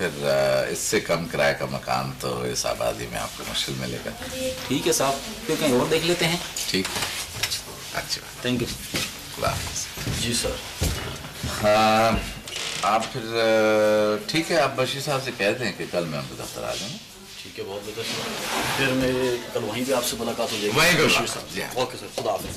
साहब फिर इससे कम किराए का मकान तो इस आबादी में आपको मुश्किल मिलेगा। ठीक है साहब फिर कहीं और देख लेते हैं। ठीक अच्छी थैंक यू जी सर। हाँ आप फिर ठीक है आप बशीर साहब से कह दें कि कल मैं उनके दफ्तर आ जाऊँगा। ठीक है बहुत बेहतर फिर मेरे कल वहीं पे आपसे मुलाकात हो जाएगी। वहीं पे बशीर जी हाँ। साहब ओके सर खुदा हाफिज।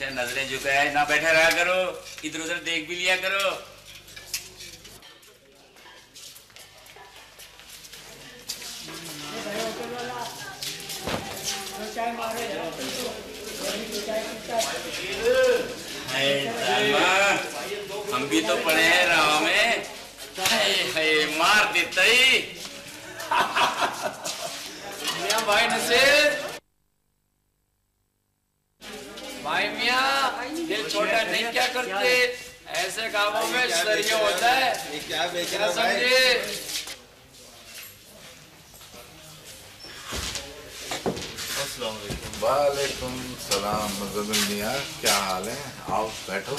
हमेशा नज़रें झुकाए ना बैठा रहा करो इधर उधर देख भी लिया करो हाय दामा, हम भी तो पढ़े हैं राह में हाय हाय मार देता ही मियाँ भाई नसीर भाई मियाँ दिल छोटा नहीं क्या करते ऐसे कामों में शरीय होता है क्या बेच वालेकुम सलाम मुजम्मिल मियाँ क्या हाल है? आओ बैठो।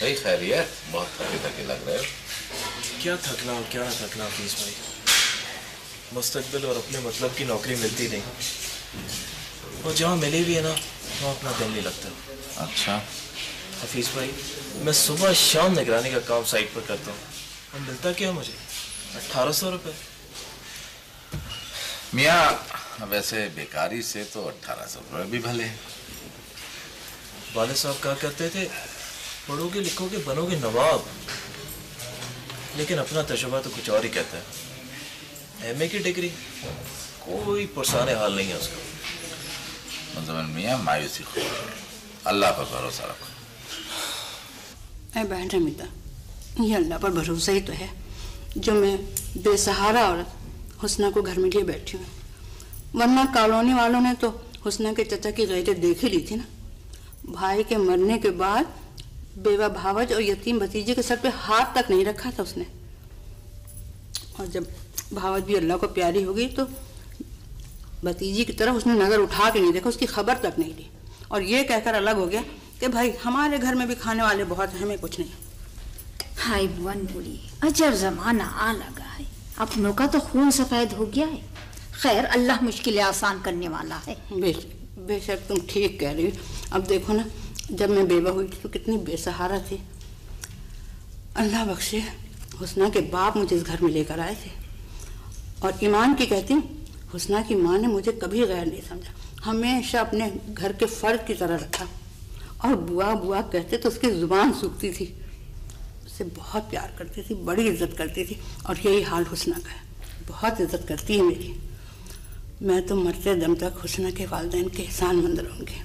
भाई खैरियत? बहुत थके थके लग रहे हो। क्या थकना और क्या ना थकना हफीज भाई। मुस्तबिल और अपने मतलब की नौकरी मिलती नहीं। और जहाँ मिली भी है ना वहाँ अपना दिल नहीं लगता। अच्छा। हफीज भाई मैं सुबह शाम निगरानी का काम साइट पर करता हूँ। और मिलता क्या मुझे? अट्ठारह सौ रुपये मियाँ वैसे बेकारी से तो अट्ठारह सौ रुपये भी भले हैं। वाले साहब कहा करते थे? पढ़ोगे लिखोगे बनोगे नवाब। लेकिन अपना तजुर्बा तो कुछ और ही कहता है। एमए की डिग्री? कोई पुरसाने हाल नहीं है उसका। मियाँ मायूसी अल्लाह पर भरोसा रखो। ऐ बहन रमिता, ये अल्लाह पर भरोसा ही तो है, जो मैं बेसहारा औरत हुसना को घर में लिए बैठी हूँ। वरना कॉलोनी वालों ने तो हुसना के चचा की गैरत देख ही ली थी ना। भाई के मरने के बाद बेवा भावज और यतीम भतीजे के सर पे हाथ तक नहीं रखा था उसने। और जब भावज भी अल्लाह को प्यारी होगी तो भतीजी की तरफ़ उसने नज़र उठा के नहीं देखा, उसकी खबर तक नहीं ली। और ये कहकर अलग हो गया कि भाई हमारे घर में भी खाने वाले बहुत हैं हमें कुछ नहीं। हाय बुवन बुढ़ी अजब जमाना आ लगा है। अपनों का तो खून सफ़ेद हो गया है। खैर अल्लाह मुश्किलें आसान करने वाला है। बेशक बेशक तुम ठीक कह रही हो। अब देखो ना जब मैं बेवा हुई थी तो कितनी बेसहारा थी। अल्लाह बख्शे हुसना के बाप मुझे इस घर में लेकर आए थे। और ईमान की कहती हुसना की माँ ने मुझे कभी गैर नहीं समझा। हमेशा अपने घर के फर्द की तरह रखा। और बुआ बुआ कहते तो उसकी ज़ुबान सूखती थी। उससे बहुत प्यार करती थी बड़ी इज़्ज़त करती थी और यही हाल हुसना का है। बहुत इज़्ज़त करती है मेरी। मैं तो मरते दम तक हुसना के वालदेन के एहसान मंद रहूँगी।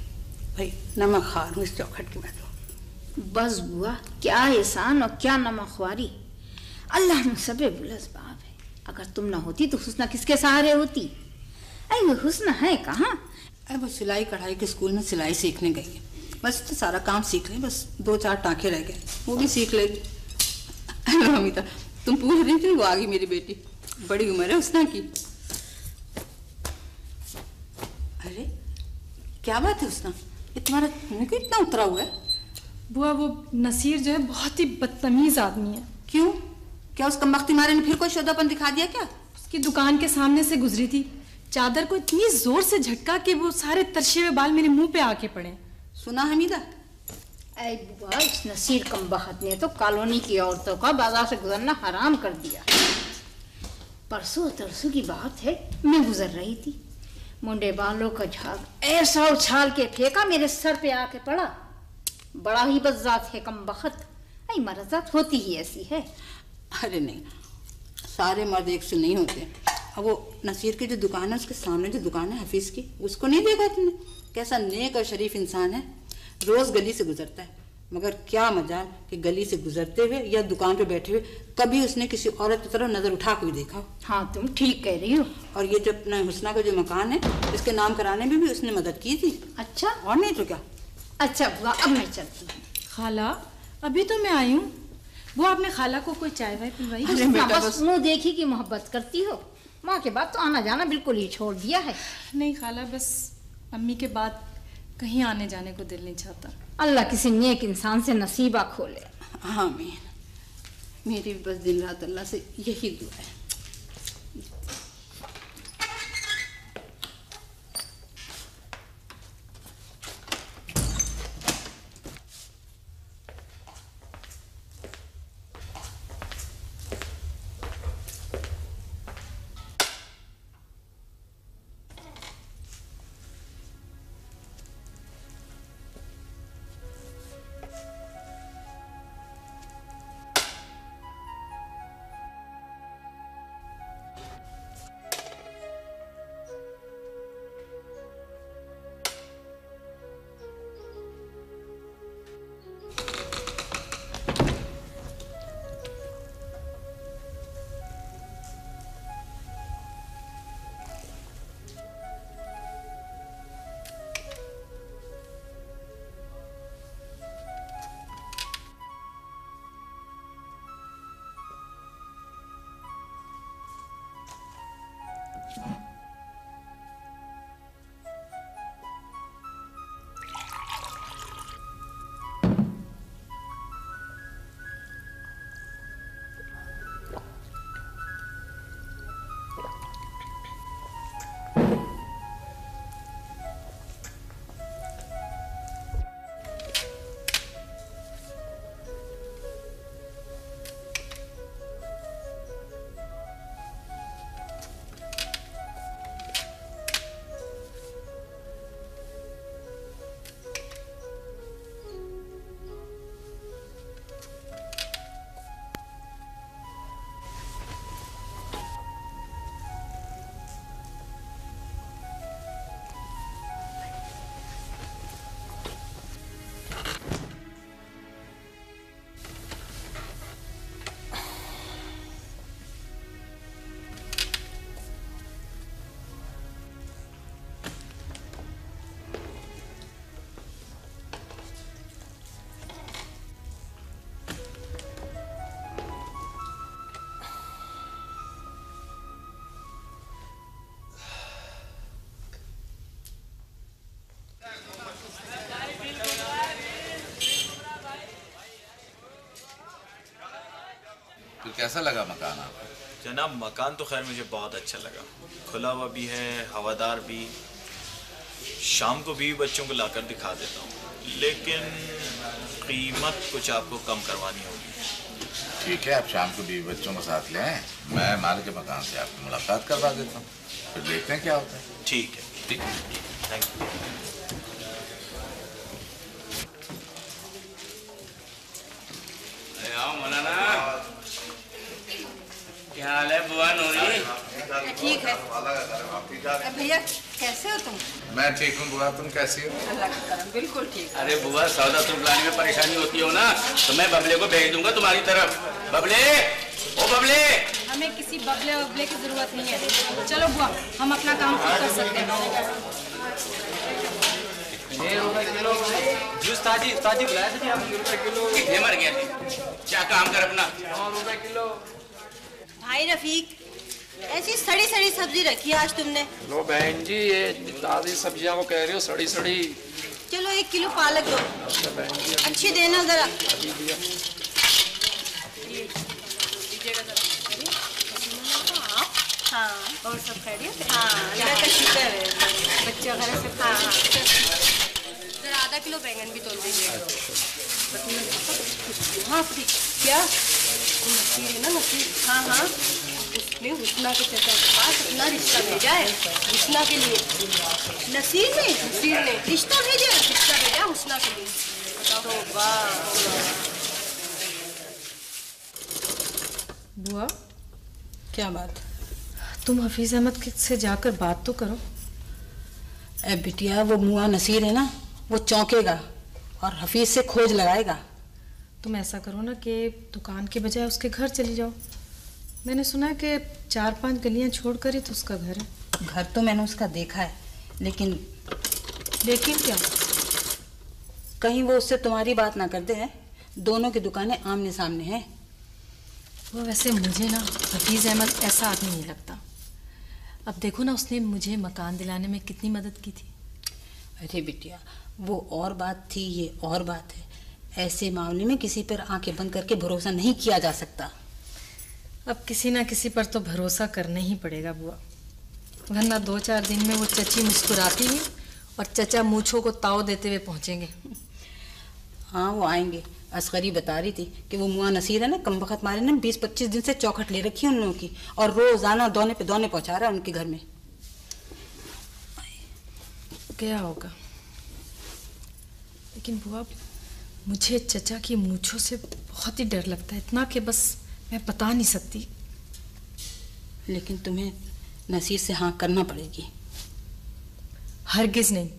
भाई नमक खार हूँ इस चौखट की मैं तो। बस बुआ क्या एहसान और क्या नमखवारी अल्लाह में सबे बुलस बाप है। अगर तुम ना होती तो हुस्ना किसके सहारे होती? अरे वो हुस्ना है कहाँ? अरे वो सिलाई कढ़ाई के स्कूल में सिलाई सीखने गई है। बस तो सारा काम सीख ले बस दो चार टाँके रह गए। वो भी सीख लेगी हेलो अमिता तुम पूछ रही थी वो आ गई मेरी बेटी। बड़ी उम्र है उसना की। अरे क्या बात है उसना ये तुम्हारा मुँह इतना उतरा हुआ है? बुआ वो नसीर जो है बहुत ही बदतमीज आदमी है। क्यों? क्या उस कमबख्ती मारे ने फिर कोई शोधापन दिखा दिया क्या? उसकी दुकान के सामने से गुजरी थी। चादर को इतनी ज़ोर से झटका कि वो सारे तरशे हुए बाल मेरे मुँह पे आके पड़े। सुना हमीदा अरे बुआ इस नसीर कम बहत ने तो कॉलोनी की औरतों का बाज़ार से गुजरना हराम कर दिया। परसों तरसों की बात है मैं गुजर रही थी। मुंडे बालों का झाग ऐसा उछाल के फेंका मेरे सर पे आके पड़ा। बड़ा ही बजात है कम बखत। आई मरजात होती ही ऐसी है। अरे नहीं सारे मर्द एक से नहीं होते। अब वो नसीर की जो दुकान है उसके सामने जो दुकान है हफीज की उसको नहीं देखा तुमने? कैसा नेक और शरीफ इंसान है रोज गली से गुजरता है। मगर क्या मजाल कि गली से गुजरते हुए या दुकान पे बैठे हुए कभी उसने किसी औरत की तरफ़ नज़र उठा के देखा हो? हाँ तुम ठीक कह रही हो। और ये जो अपना हुसना का जो मकान है इसके नाम कराने में भी भी उसने मदद की थी? अच्छा। और नहीं तो क्या? अच्छा बुआ अब मैं चलती हूँ। खाला अभी तो मैं आई हूँ। वो आपने खाला को कोई चाय वाय पिलवाई? बस। मुँह देखी की मोहब्बत करती हो। माँ के बाद तो आना जाना बिल्कुल ही छोड़ दिया है। नहीं खाला बस अम्मी के बाद कहीं आने जाने को दिल नहीं चाहता। अल्लाह किसी नेक इंसान से नसीबा खोले। आमीन। मेरी भी बस दिन रात अल्लाह से यही दुआ है। कैसा लगा मकान आपको? जनाब मकान तो खैर मुझे बहुत अच्छा लगा। खुला हुआ भी है हवादार भी। शाम को बीवी बच्चों को लाकर दिखा देता हूँ। लेकिन कीमत कुछ आपको कम करवानी होगी। ठीक है आप शाम को बीवी बच्चों को साथ ले आए। मैं माल के मकान से आपकी मुलाकात करवा देता हूँ। फिर देखते हैं क्या होता है। ठीक है। ठीक है। थैंक यू अरे आओ मौलाना क्या हाल है बुआ नूरी ठीक है अब भैया कैसे हो तुम? मैं ठीक हूँ बुआ तुम कैसी हो? अल्लाह का करम बिल्कुल ठीक। अरे बुआ सौदा तुम लाने में परेशानी होती हो ना तो मैं बबले को भेज दूँगा तुम्हारी तरफ़। बबले ओ बबले! हमें किसी बबले वबले की ज़रूरत नहीं है। चलो बुआ हम अपना काम खुद कर सकते हैं। जूस ताजी ताजी बुलाया था जी आप रुपए किलो। कितने मर गए थे क्या काम कर अपना? नौ रुपए किलो। भाई रफीक सड़ी सड़ी सब्ज़ी रखी है आज तुमने। लो बहन जी ये ताजी सब्ज़ियाँ को कह रही हो सड़ी सड़ी चलो एक किलो पालक दो। अच्छा अच्छी देना जरा। हाँ और सब खैरियत? हाँ अल्लाह का शुक्र है। बच्चे वगैरह सब हाँ हाँ। जरा आधा किलो बैंगन भी तोड़ दीजिए हाँ प्री- क्या? वो नसीर है ना नसीर हाँ हाँ। उसने हुस्ना के चाचा के पास अपना रिश्ता भेजा है। हुस्ना के लिए। नसीर ने नसीर ने रिश्ता भेजा रिश्ता भेजा हुस्ना के लिए। तो बुआ क्या बात? तुम हफीज अहमद से जाकर बात तो करो। ए बिटिया वो मुआ नसीर है ना वो चौंकेगा और हफीज से खोज लगाएगा। तुम ऐसा करो ना कि दुकान के बजाय उसके घर चली जाओ। मैंने सुना है कि चार पाँच गलियाँ छोड़कर ही तो उसका घर है। घर तो मैंने उसका देखा है लेकिन लेकिन क्या? कहीं वो उससे तुम्हारी बात ना करते हैं। दोनों की दुकानें आमने सामने हैं। वो वैसे मुझे ना हफीज अहमद ऐसा आदमी नहीं लगता। अब देखो ना उसने मुझे मकान दिलाने में कितनी मदद की थी। अरे बिटिया वो और बात थी ये और बात है। ऐसे मामले में किसी पर आँखें बंद करके भरोसा नहीं किया जा सकता। अब किसी ना किसी पर तो भरोसा करना ही पड़ेगा बुआ। वरना दो चार दिन में वो चची मुस्कुराती है और चचा मूछों को ताव देते हुए पहुँचेंगे। हाँ वो आएँगे। असगरी बता रही थी कि वो मुआ नसीर है ना कम वक्त मारे ने बीस पच्चीस दिन से चौखट ले रखी है उन लोगों की और रोज़ाना दोने पे दोने पहुँचा रहा है उनके घर में। क्या होगा? लेकिन बुआ मुझे चचा की मूछों से बहुत ही डर लगता है। इतना कि बस मैं बता नहीं सकती। लेकिन तुम्हें नसीर से हाँ करना पड़ेगी। हरगिज नहीं।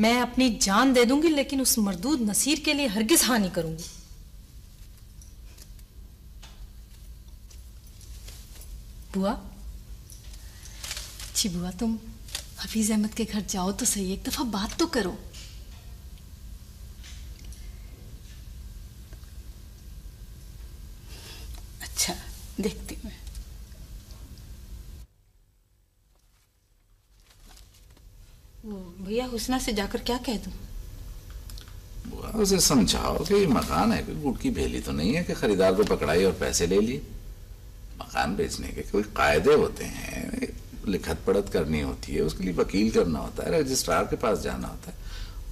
मैं अपनी जान दे दूँगी लेकिन उस मरदूद नसीर के लिए हरगिज हाँ नहीं करूँगी। बुआ? जी बुआ तुम हफीज अहमद के घर जाओ तो सही एक दफ़ा बात तो करो अच्छा देखती हूँ मैं। भैया हुसना से जाकर क्या कह दूँ? उसे समझाओ कि ये मकान है कोई गुट की भेली तो नहीं है कि खरीदार को पकड़ाई और पैसे ले लिए। मकान बेचने के कोई कायदे होते हैं लिखत पढ़त करनी होती है उसके लिए वकील करना होता है रजिस्ट्रार के पास जाना होता है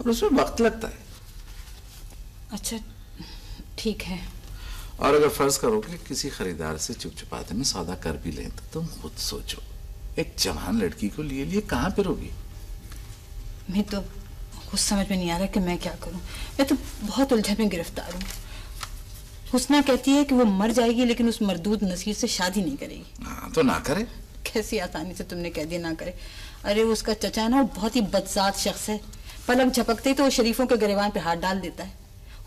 और उसमें वक्त लगता है। अच्छा ठीक है। और अगर फ़र्ज़ करो कि किसी खरीदार से चुप में सौदा कर भी लें तो तुम खुद सोचो एक जवान लड़की को लिए लिए कहाँ रोगी मैं तो कुछ समझ में नहीं आ रहा कि मैं क्या करूँ। मैं तो बहुत उलझन में गिरफ़्तार हूँ। हुसना कहती है कि वो मर जाएगी लेकिन उस मरदूद नसीर से शादी नहीं करेगी। हाँ तो ना करे। कैसी आसानी से तुमने कह दिया ना करे। अरे उसका चचा ना बहुत ही बदसात शख्स है। पलक झपकते ही तो वो शरीफों के गरेबान पे हाथ डाल देता है।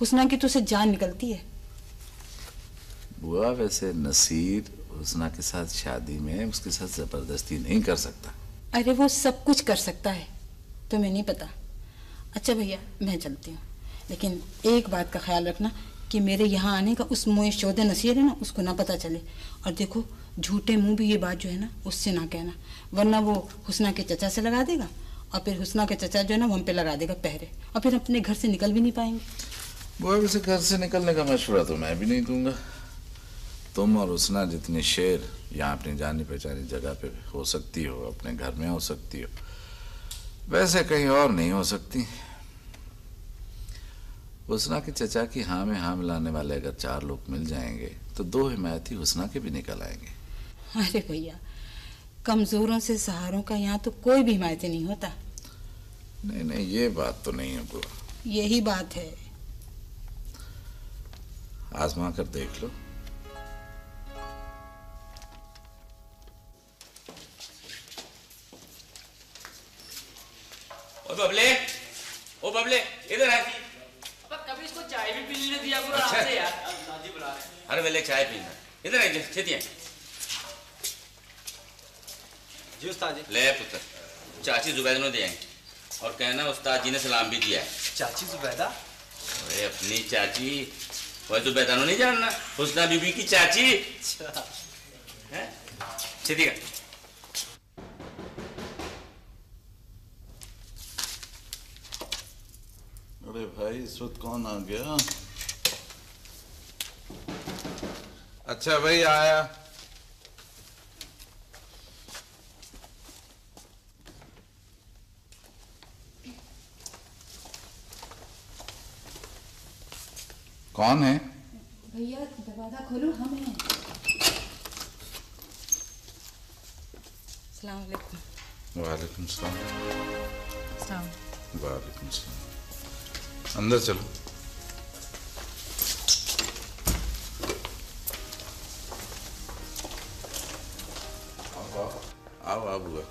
हुसना की तो उसे जान निकलती है। बुआ वैसे नसीर हुसना के साथ शादी में उसके साथ ज़बरदस्ती नहीं कर सकता। अरे वो सब कुछ कर सकता है तुम्हें नहीं पता। अच्छा भैया मैं चलती हूँ। लेकिन एक बात का ख्याल रखना कि मेरे यहाँ आने का उस मुँह शोध नसीर है ना उसको ना पता चले। और देखो झूठे मुँह भी ये बात जो है ना उससे ना कहना। वरना वो हुसना के चचा से लगा देगा और फिर हुसना के चचा जो है ना वो हम पे लगा देगा पहरे। और फिर अपने घर से निकल भी नहीं पाएँगे। बुआ वैसे घर से निकलने का मशवरा तो मैं भी नहीं दूँगा। तुम और उसना जितने शेर यहाँ अपनी जानी पहचानी जगह पे हो सकती हो अपने घर में हो सकती हो वैसे कहीं और नहीं हो सकती। हुसना के चचा की हाँ में हाँ मिलाने वाले अगर चार लोग मिल जाएँगे तो दो हिमायती हुसना के भी निकल आएँगे। अरे भैया कमजोरों से सहारों का यहाँ तो कोई भी हिमायती नहीं होता। नहीं नहीं ये बात तो नहीं है बुआ। यही बात है। आजमा कर देख लो। ओ बबले ओ बबले इधर है अब कभी इसको चाय भी पीने दिया करो अच्छा। आपसे यार। दादी बुला रहे हैं। हर वेले चाय पीना। इधर है छेती है जी उस्ताद जी। ले पुत्र चाची जुबैद ने दिया और कहना उस्ताद जी ने सलाम भी दिया है। चाची जुबैदा? अरे अपनी चाची वह जुबैदा नहीं जानना। हुसना बीबी की चाची। है? छेती अरे भाई इस वक्त कौन आ गया? अच्छा भाई आया। कौन है? भैया दरवाज़ा खोलो हम हैं। सलाम वालेकुम वालेकुम सलाम। सलाम। वालेकुम सलाम। अंदर चलो। आओ आओ बुआ।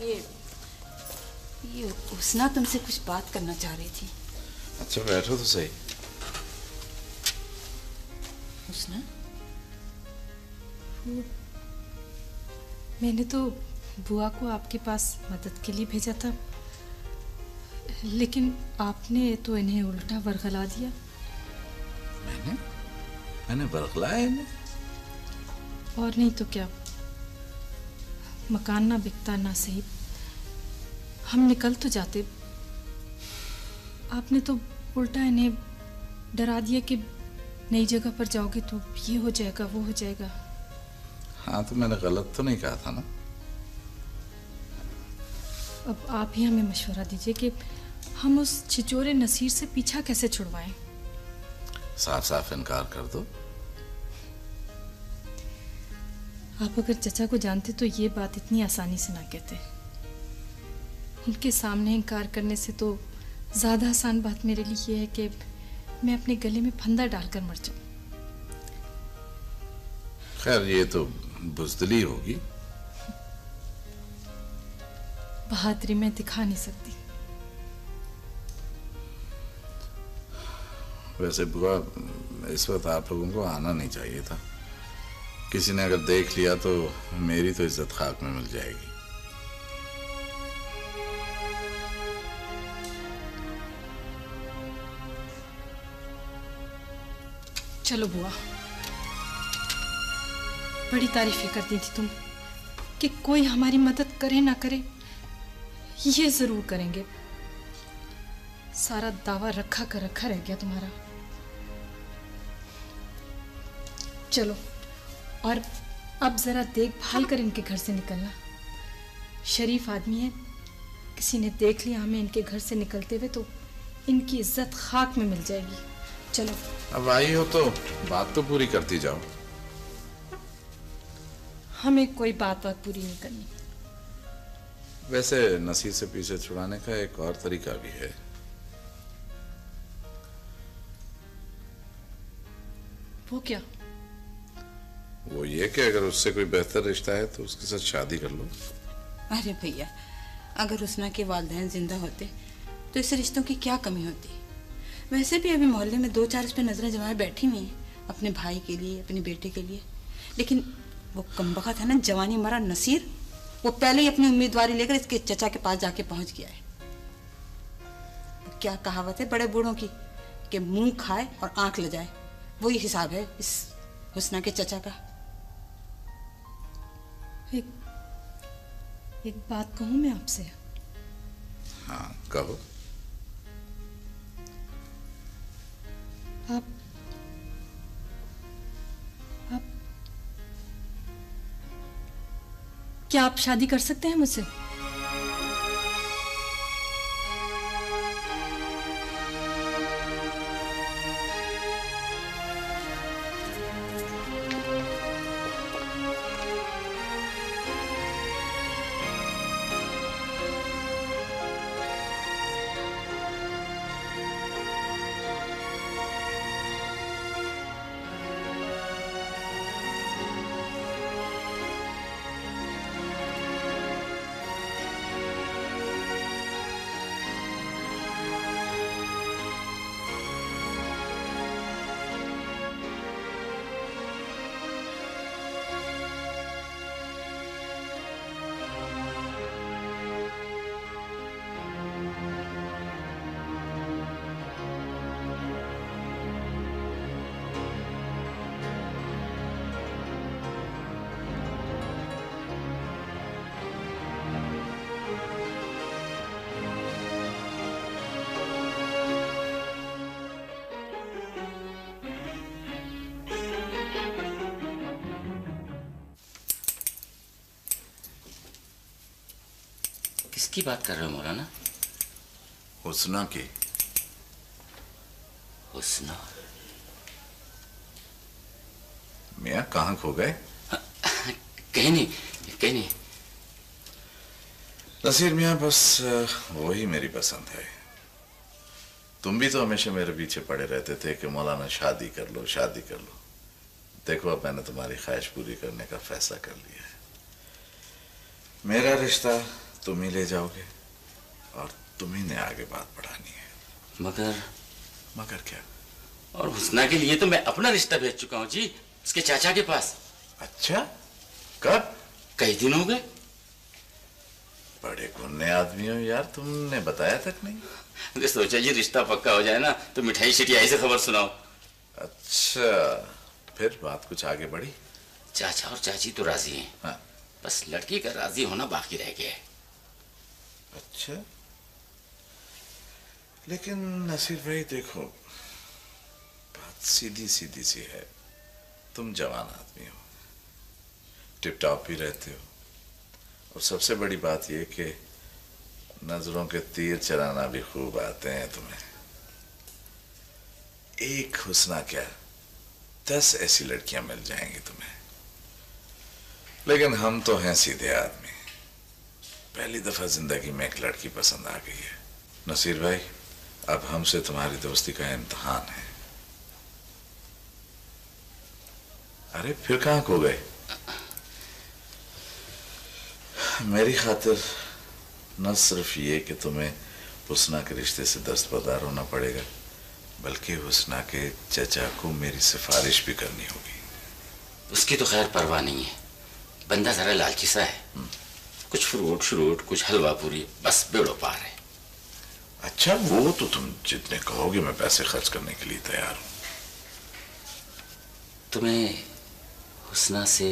ये ये हुसना तुमसे कुछ बात करना चाह रही थी। अच्छा बैठो तो सही। हुसना मैंने तो बुआ को आपके पास मदद के लिए भेजा था। लेकिन आपने तो इन्हें उल्टा वरगला दिया। मैंने? मैंने बरगलाया इन्हें। और नहीं तो क्या? मकान ना बिकता ना सही। हम निकल तो जाते। आपने तो उल्टा इन्हें डरा दिया कि नई जगह पर जाओगे तो ये हो जाएगा वो हो जाएगा। हाँ तो मैंने गलत तो नहीं कहा था ना। अब आप ही हमें मशवरा दीजिए कि हम उस छिचोरे नसीर से पीछा कैसे छुड़वाएँ? साफ़ साफ़ इनकार कर दो। आप अगर चचा को जानते तो ये बात इतनी आसानी से ना कहते। उनके सामने इनकार करने से तो ज़्यादा आसान बात मेरे लिए ये है कि मैं अपने गले में फंदा डालकर मर जाऊँ। खैर ये तो बुजदली होगी। बहादुरी मैं दिखा नहीं सकती। वैसे बुआ इस वक्त आप लोगों को आना नहीं चाहिए था। किसी ने अगर देख लिया तो मेरी तो इज़्ज़त खाक में मिल जाएगी। चलो बुआ। बड़ी तारीफें करती थी तुम कि कोई हमारी मदद करे ना करे। ये ज़रूर करेंगे। सारा दावा रखा कर रखा रह गया तुम्हारा। चलो। और अब जरा देखभाल कर इनके घर से निकलना। शरीफ आदमी है। किसी ने देख लिया हमें इनके घर से निकलते हुए तो इनकी इज़्ज़त खाक में मिल जाएगी। चलो। अब आई हो तो बात तो पूरी करती जाओ। हमें कोई बात बात पूरी नहीं करनी। वैसे नसीर से पीछे छुड़ाने का एक और तरीका भी है। वो क्या? वो ये कि अगर उससे कोई बेहतर रिश्ता है तो उसके साथ शादी कर लो। अरे भैया, अगर उसना के वालदेन ज़िंदा होते तो इस रिश्तों की क्या कमी होती? वैसे भी अभी मोहल्ले में दो चार इस नज़रें जमाए बैठी हुई अपने भाई के लिए, अपने बेटे के लिए। लेकिन वो कमबख्त है ना, जवानी मरा नसीर, वो पहले ही अपनी उम्मीदवारी लेकर इसके चचा के पास जाके पहुँच गया है। क्या कहावत है बड़े बूढ़ों की, कि मुँह खाए और आँख ले जाए वही हिसाब है इस हुस्ना के चचा का। एक एक बात कहूँ मैं आपसे? हाँ कहो। आप आप क्या आप शादी कर सकते हैं मुझसे? किसकी बात कर रहे हो मौलाना। हुस्ना की। हुस्ना। मियाँ कहाँ खो गए? कहीं नहीं कहीं नहीं। नसीर मियाँ बस वही मेरी पसंद है। तुम भी तो हमेशा मेरे पीछे पड़े रहते थे कि मौलाना शादी कर लो शादी कर लो। देखो अब मैंने तुम्हारी ख्वाहिश पूरी करने का फैसला कर लिया है। मेरा रिश्ता तुम ही ले जाओगे और तुम ही ने आगे बात बढ़ानी है। मगर? मगर क्या? और हुस्ना के लिए तो मैं अपना रिश्ता भेज चुका हूँ जी उसके चाचा के पास। अच्छा? कब? कई दिन हो गए। बड़े गुन्ने आदमी हो यार तुमने बताया तक नहीं। अरे सोचा जी रिश्ता पक्का हो जाए ना तो मिठाई शिटियाई से खबर सुनाओ। अच्छा फिर बात कुछ आगे बढ़ी। चाचा और चाची तो राज़ी हैं। हाँ। बस लड़की का राज़ी होना बाकी रह गया है। अच्छा। लेकिन नसीर भाई, देखो, बात सीधी सीधी सी है। तुम जवान आदमी हो। टिप टॉप भी रहते हो। और सबसे बड़ी बात यह कि नज़रों के तीर चलाना भी खूब आते हैं तुम्हें। एक हुस्ना क्या? दस ऐसी लड़कियाँ मिल जाएँगी तुम्हें। लेकिन हम तो हैं सीधे आदमी। पहली दफ़ा ज़िंदगी में एक लड़की पसंद आ गई है। नसीर भाई अब हमसे तुम्हारी दोस्ती का इम्तहान है। अरे फिर कहाँ खो गए? मेरी खातिर न सिर्फ़ ये कि तुम्हें हुस्ना के रिश्ते से दस्तबरदार होना पड़ेगा बल्कि हुसना के चचा को मेरी सिफारिश भी करनी होगी। उसकी तो खैर परवाह नहीं है। बंदा जरा लालची सा है कुछ फ्रूट श्रूट कुछ हलवा पूरी बस बेड़ो पार है। अच्छा वो तो तुम जितने कहोगे मैं पैसे खर्च करने के लिए तैयार हूँ। तुम्हें हुस्ना से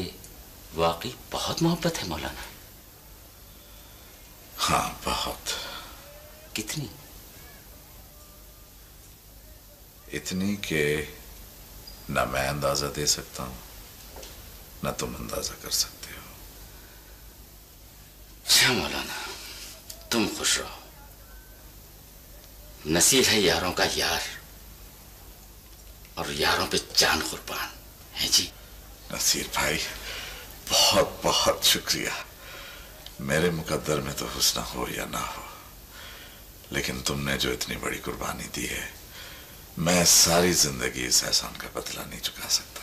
वाकई बहुत मोहब्बत है मौलाना। हाँ बहुत। कितनी? इतनी कि न मैं अंदाज़ा दे सकता हूँ ना तुम अंदाज़ा कर सकते हो। अच्छा मौलाना तुम खुश रहो नसीब है यारों का यार और यारों पे जान कुर्बान है जी नसीर भाई बहुत बहुत शुक्रिया मेरे मुकद्दर में तो हुस्ना हो या ना हो。लेकिन तुमने जो इतनी बड़ी कुर्बानी दी है मैं सारी ज़िंदगी इस एहसान का बदला नहीं चुका सकता।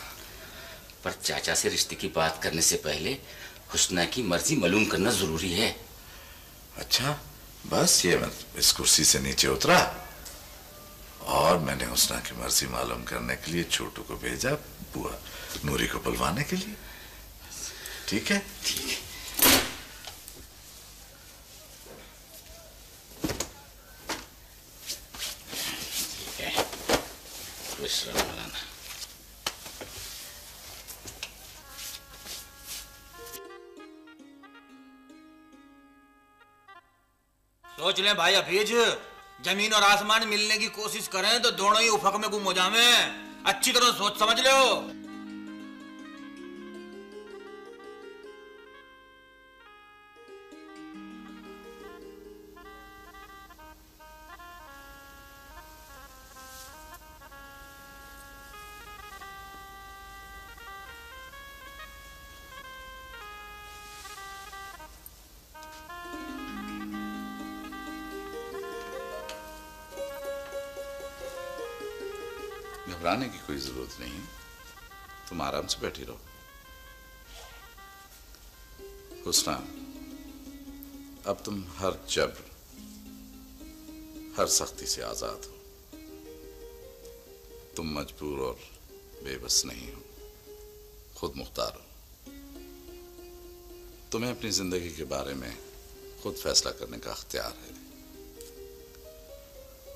पर चाचा से रिश्ते की बात करने से पहले हुस्ना की मर्ज़ी मालूम करना ज़रूरी है। अच्छा बस ये मैं इस कुर्सी से नीचे उतरा और मैंने हुसना की मर्ज़ी मालूम करने के लिए छोटू को भेजा बुआ नूरी को बुलवाने के लिए। ठीक है? ठीक है। सोच लें भाई अफीज। ज़मीन और आसमान मिलने की कोशिश करें तो दोनों ही उफक में गुम हो जावे। अच्छी तरह सोच समझ लो। ज़रूरत नहीं है। तुम आराम से बैठी रहो। हुस्ना अब तुम हर जबर, हर सख्ती से आज़ाद हो। तुम मजबूर और बेबस नहीं हो। खुद मुख्तार हो। तुम्हें अपनी ज़िंदगी के बारे में खुद फैसला करने का अख्तियार है।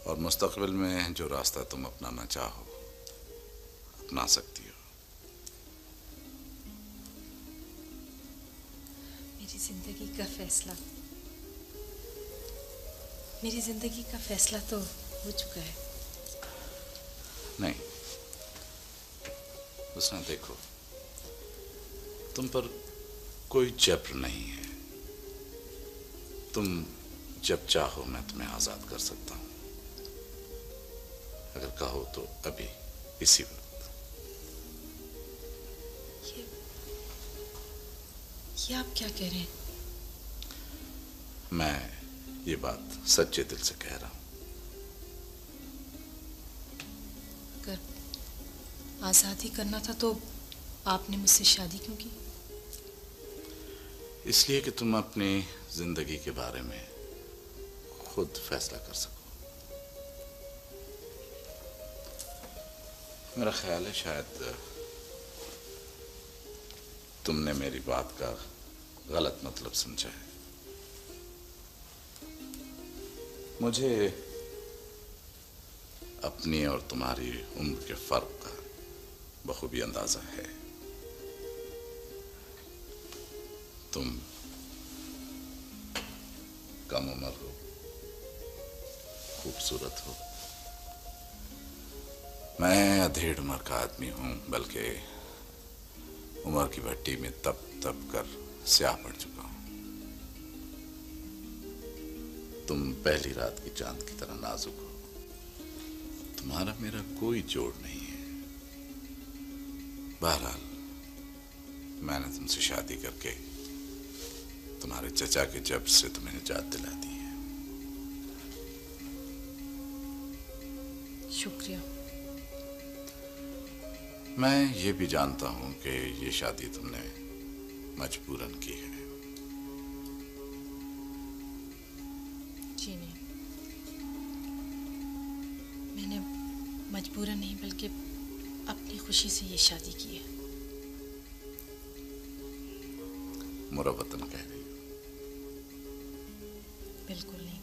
और मुस्तकबिल में जो रास्ता तुम अपनाना चाहो अपना सकती हो। मेरी ज़िंदगी का फैसला। मेरी ज़िंदगी का फैसला तो हो चुका है। नहीं। उसने देखो। तुम पर कोई जबर नहीं है। तुम जब चाहो मैं तुम्हें आज़ाद कर सकता हूँ। अगर कहो तो अभी इसी वक्त। ये आप क्या कह रहे हैं? मैं ये बात सच्चे दिल से कह रहा हूँ। अगर आज़ादी करना था तो आपने मुझसे शादी क्यों की? इसलिए कि तुम अपनी ज़िंदगी के बारे में खुद फैसला कर सको। मेरा ख्याल है शायद तुमने मेरी बात का गलत मतलब समझा है। मुझे अपनी और तुम्हारी उम्र के फ़र्क का बखूबी अंदाज़ा है। तुम कम उम्र हो, खूबसूरत हो। मैं अधेड़ उम्र का आदमी हूँ, बल्कि उम्र की भट्टी में तप तप कर स्याह पड़ चुका हूँ। तुम पहली रात की चाँद की तरह नाजुक हो। तुम्हारा मेरा कोई जोड़ नहीं है। बहरहाल, मैंने तुमसे शादी करके तुम्हारे चचा के जब से तुम्हें निजात दिला दी है। शुक्रिया। मैं ये भी जानता हूँ कि ये शादी तुमने मजबूरन की है। जी नहीं। मैंने मजबूरन नहीं बल्कि अपनी खुशी से ये शादी की है। मुरवतन कह रही बिल्कुल नहीं।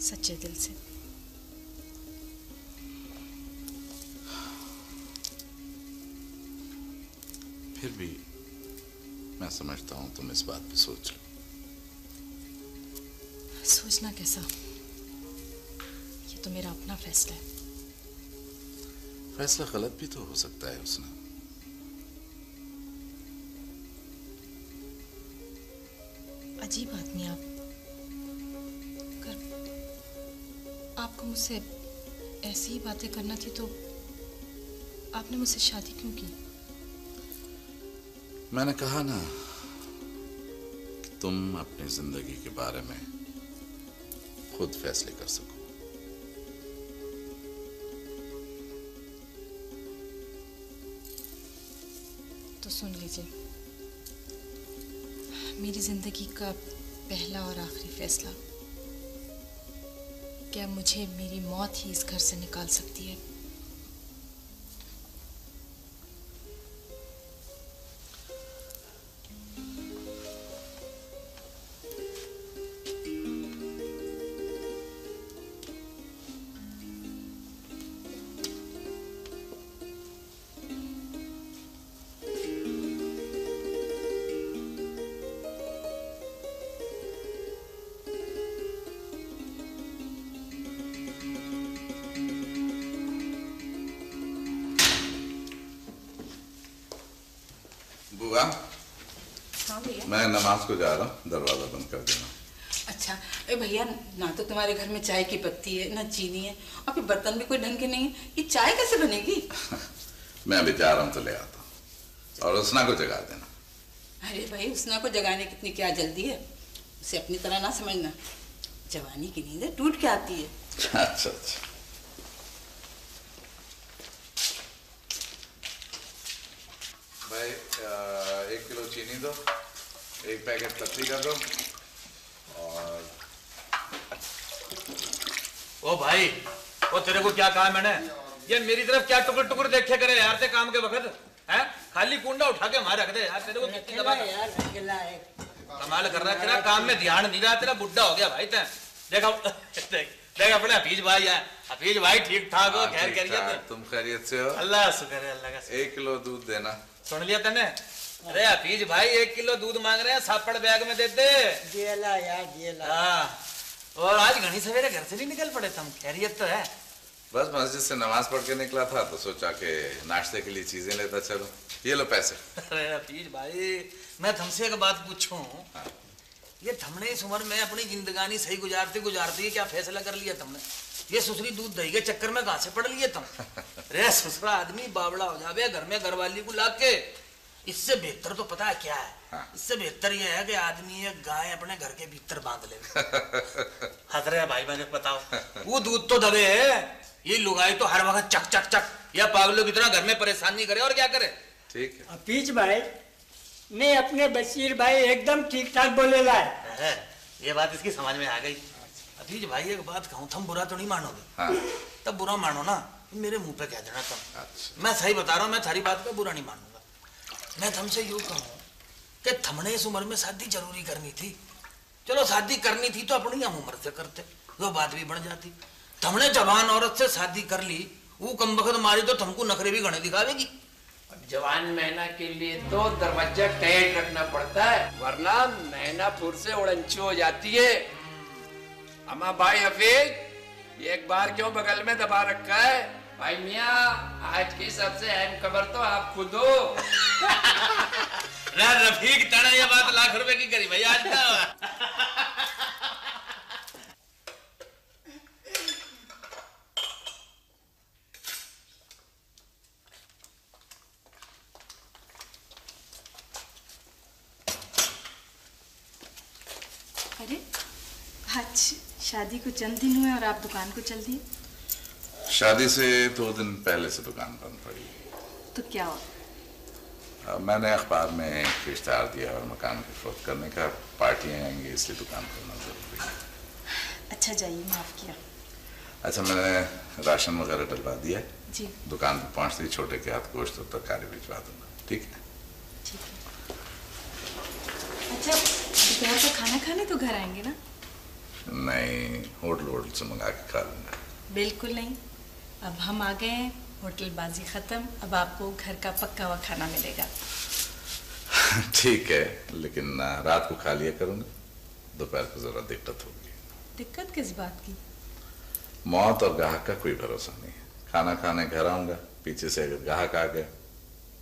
सच्चे दिल से। फिर भी मैं समझता हूँ तुम इस बात पे सोच लो सोचना कैसा ये तो मेरा अपना फैसला है फैसला गलत भी तो हो सकता है उसने अजीब आदमी आप। अगर आपको मुझसे ऐसी ही बातें करना थी तो आपने मुझसे शादी क्यों की? मैंने कहा ना तुम अपनी ज़िंदगी के बारे में खुद फैसले कर सको। तो सुन लीजिए, मेरी ज़िंदगी का पहला और आखिरी फैसला, क्या मुझे मेरी मौत ही इस घर से निकाल सकती है? मैं नमाज़ को जा रहा हूँ दरवाज़ा बंद कर देना। अच्छा ए भैया ना तो तुम्हारे घर में चाय की पत्ती है ना चीनी है और फिर बर्तन भी कोई ढंग के नहीं है। ये चाय कैसे बनेगी? मैं अभी जा रहा हूँ तो ले आता हूँ और उसना को जगा देना। अरे भाई उसना को जगाने की इतनी क्या जल्दी है। उसे अपनी तरह ना समझना। जवानी की नींद टूट के आती है। अच्छा अच्छा भाई अ, एक किलो चीनी दो एक पैकेट पत्ती का दो और ओ भाई ओ तेरे को क्या कहा मैंने? ये मेरी तरफ़ क्या टुकड़ टुकड़ देखे करे यार ते काम के वक्त? है? खाली कुंडा उठा के मार रख दे यार तेरे को कितनी दबा कमाल कर रहा है तेरा काम में ध्यान नहीं रहा तेरा बुढ़ा हो गया भाई ते। देखा देख देख अपने हफीज भाई है। हफीज भाई ठीक ठाक हो हाँ, खैर ठाक, तुम खैरियत से हो। अल्लाह शुक्र है अल्लाह का एक किलो दूध देना। सुन लिया तने? अरे हफीज भाई एक किलो दूध मांग रहे हैं सापड़ बैग में दे दे। जेला यार जेला हाँ। और आज घनी सवेरे घर से नहीं निकल पड़े तुम खैरियत तो है। बस मस्जिद से नमाज़ पढ़ के निकला था तो सोचा कि नाश्ते के लिए चीज़ें लेता चलो। ये लो पैसे। अरे हफीज भाई मैं तुमसे एक बात पूछूँ। ये तुमने इस उम्र में अपनी जिंदगानी सही गुजारती गुजारती क्या फैसला कर लिया तुमने? ये सुसरी दूध दही के चक्कर में कहा से पड़ लिए तुम? रे ससुरा आदमी बावड़ा हो जावे घर में घरवाली को लाके। इससे बेहतर तो पता है क्या है? हाँ। इससे बेहतर यह है कि आदमी एक गाय अपने घर के भीतर बाँध ले। हंस रहे भाई मैंने बताओ। वो दूध तो दबे है। ये लुगाई तो हर वक्त चक चक चक। या पागलों की तरह घर में परेशान नहीं करे और क्या करे? ठीक है। हफीज भाई ने अपने बशीर भाई एकदम ठीक ठाक बोलेला है है, ये बात इसकी समझ में आ गई। अभी भाई एक बात कहूँ तुम बुरा तो नहीं मानोगे? हाँ। तब बुरा मानो ना मेरे मुँह पे कह देना तुम। अच्छा। मैं सही बता रहा हूँ मैं थारी बात का बुरा नहीं मानूँगा। मैं तुमसे यूँ कहूँ कि थमने इस उम्र में शादी ज़रूरी करनी थी। चलो शादी करनी थी तो अपनी हम उम्र से करते, वो बात भी बढ़ जाती। हमने जवान औरत से शादी कर ली वो कम वक्त मारी तो तुमको नखरे भी घने दिखावेगी। जवान मैना के लिए तो दरवाज़ा टाइट रखना पड़ता है, वरना मैना फुर से उड़ंचू हो जाती है। अम्मा भाई हफीज एक बार क्यों बगल में दबा रखा है? भाई मियाँ आज की सबसे अहम खबर तो आप खुद हो। रफीक तड़ा ये बात लाख रुपए की करी भाई आज का अरे आज शादी को चंद दिन हुए और आप दुकान को चल दिए शादी से दो दिन पहले से दुकान बंद पड़ी। तो क्या हुआ? मैंने अखबार में एक इश्तहार दिया और मकान की फरोख्त करने का पार्टियाँ आएँगी इसलिए दुकान खोलना ज़रूरी है। अच्छा जाइए माफ़ किया। अच्छा मैंने राशन वगैरह डलवा दिया। है जी। दुकान पर पहुँचते ही छोटे के हाथ गोश्त और तरकारी भिजवा दूँगा ठीक है? ठीक है। अच्छा दोपहर का खाना खाने तो घर आएँगे ना? नहीं होटल वोटल से मंगा के खा लूँगा। बिल्कुल नहीं। अब हम आ गए हैं होटलबाजी खत्म अब आपको घर का पक्का हुआ खाना मिलेगा। ठीक है लेकिन रात को खा लिया करूँगा। दोपहर को जरा दिक्कत होगी। दिक्कत किस बात की? मौत और ग्राहक का कोई भरोसा नहीं है। खाना खाने घर आऊँगा पीछे से अगर ग्राहक आ गए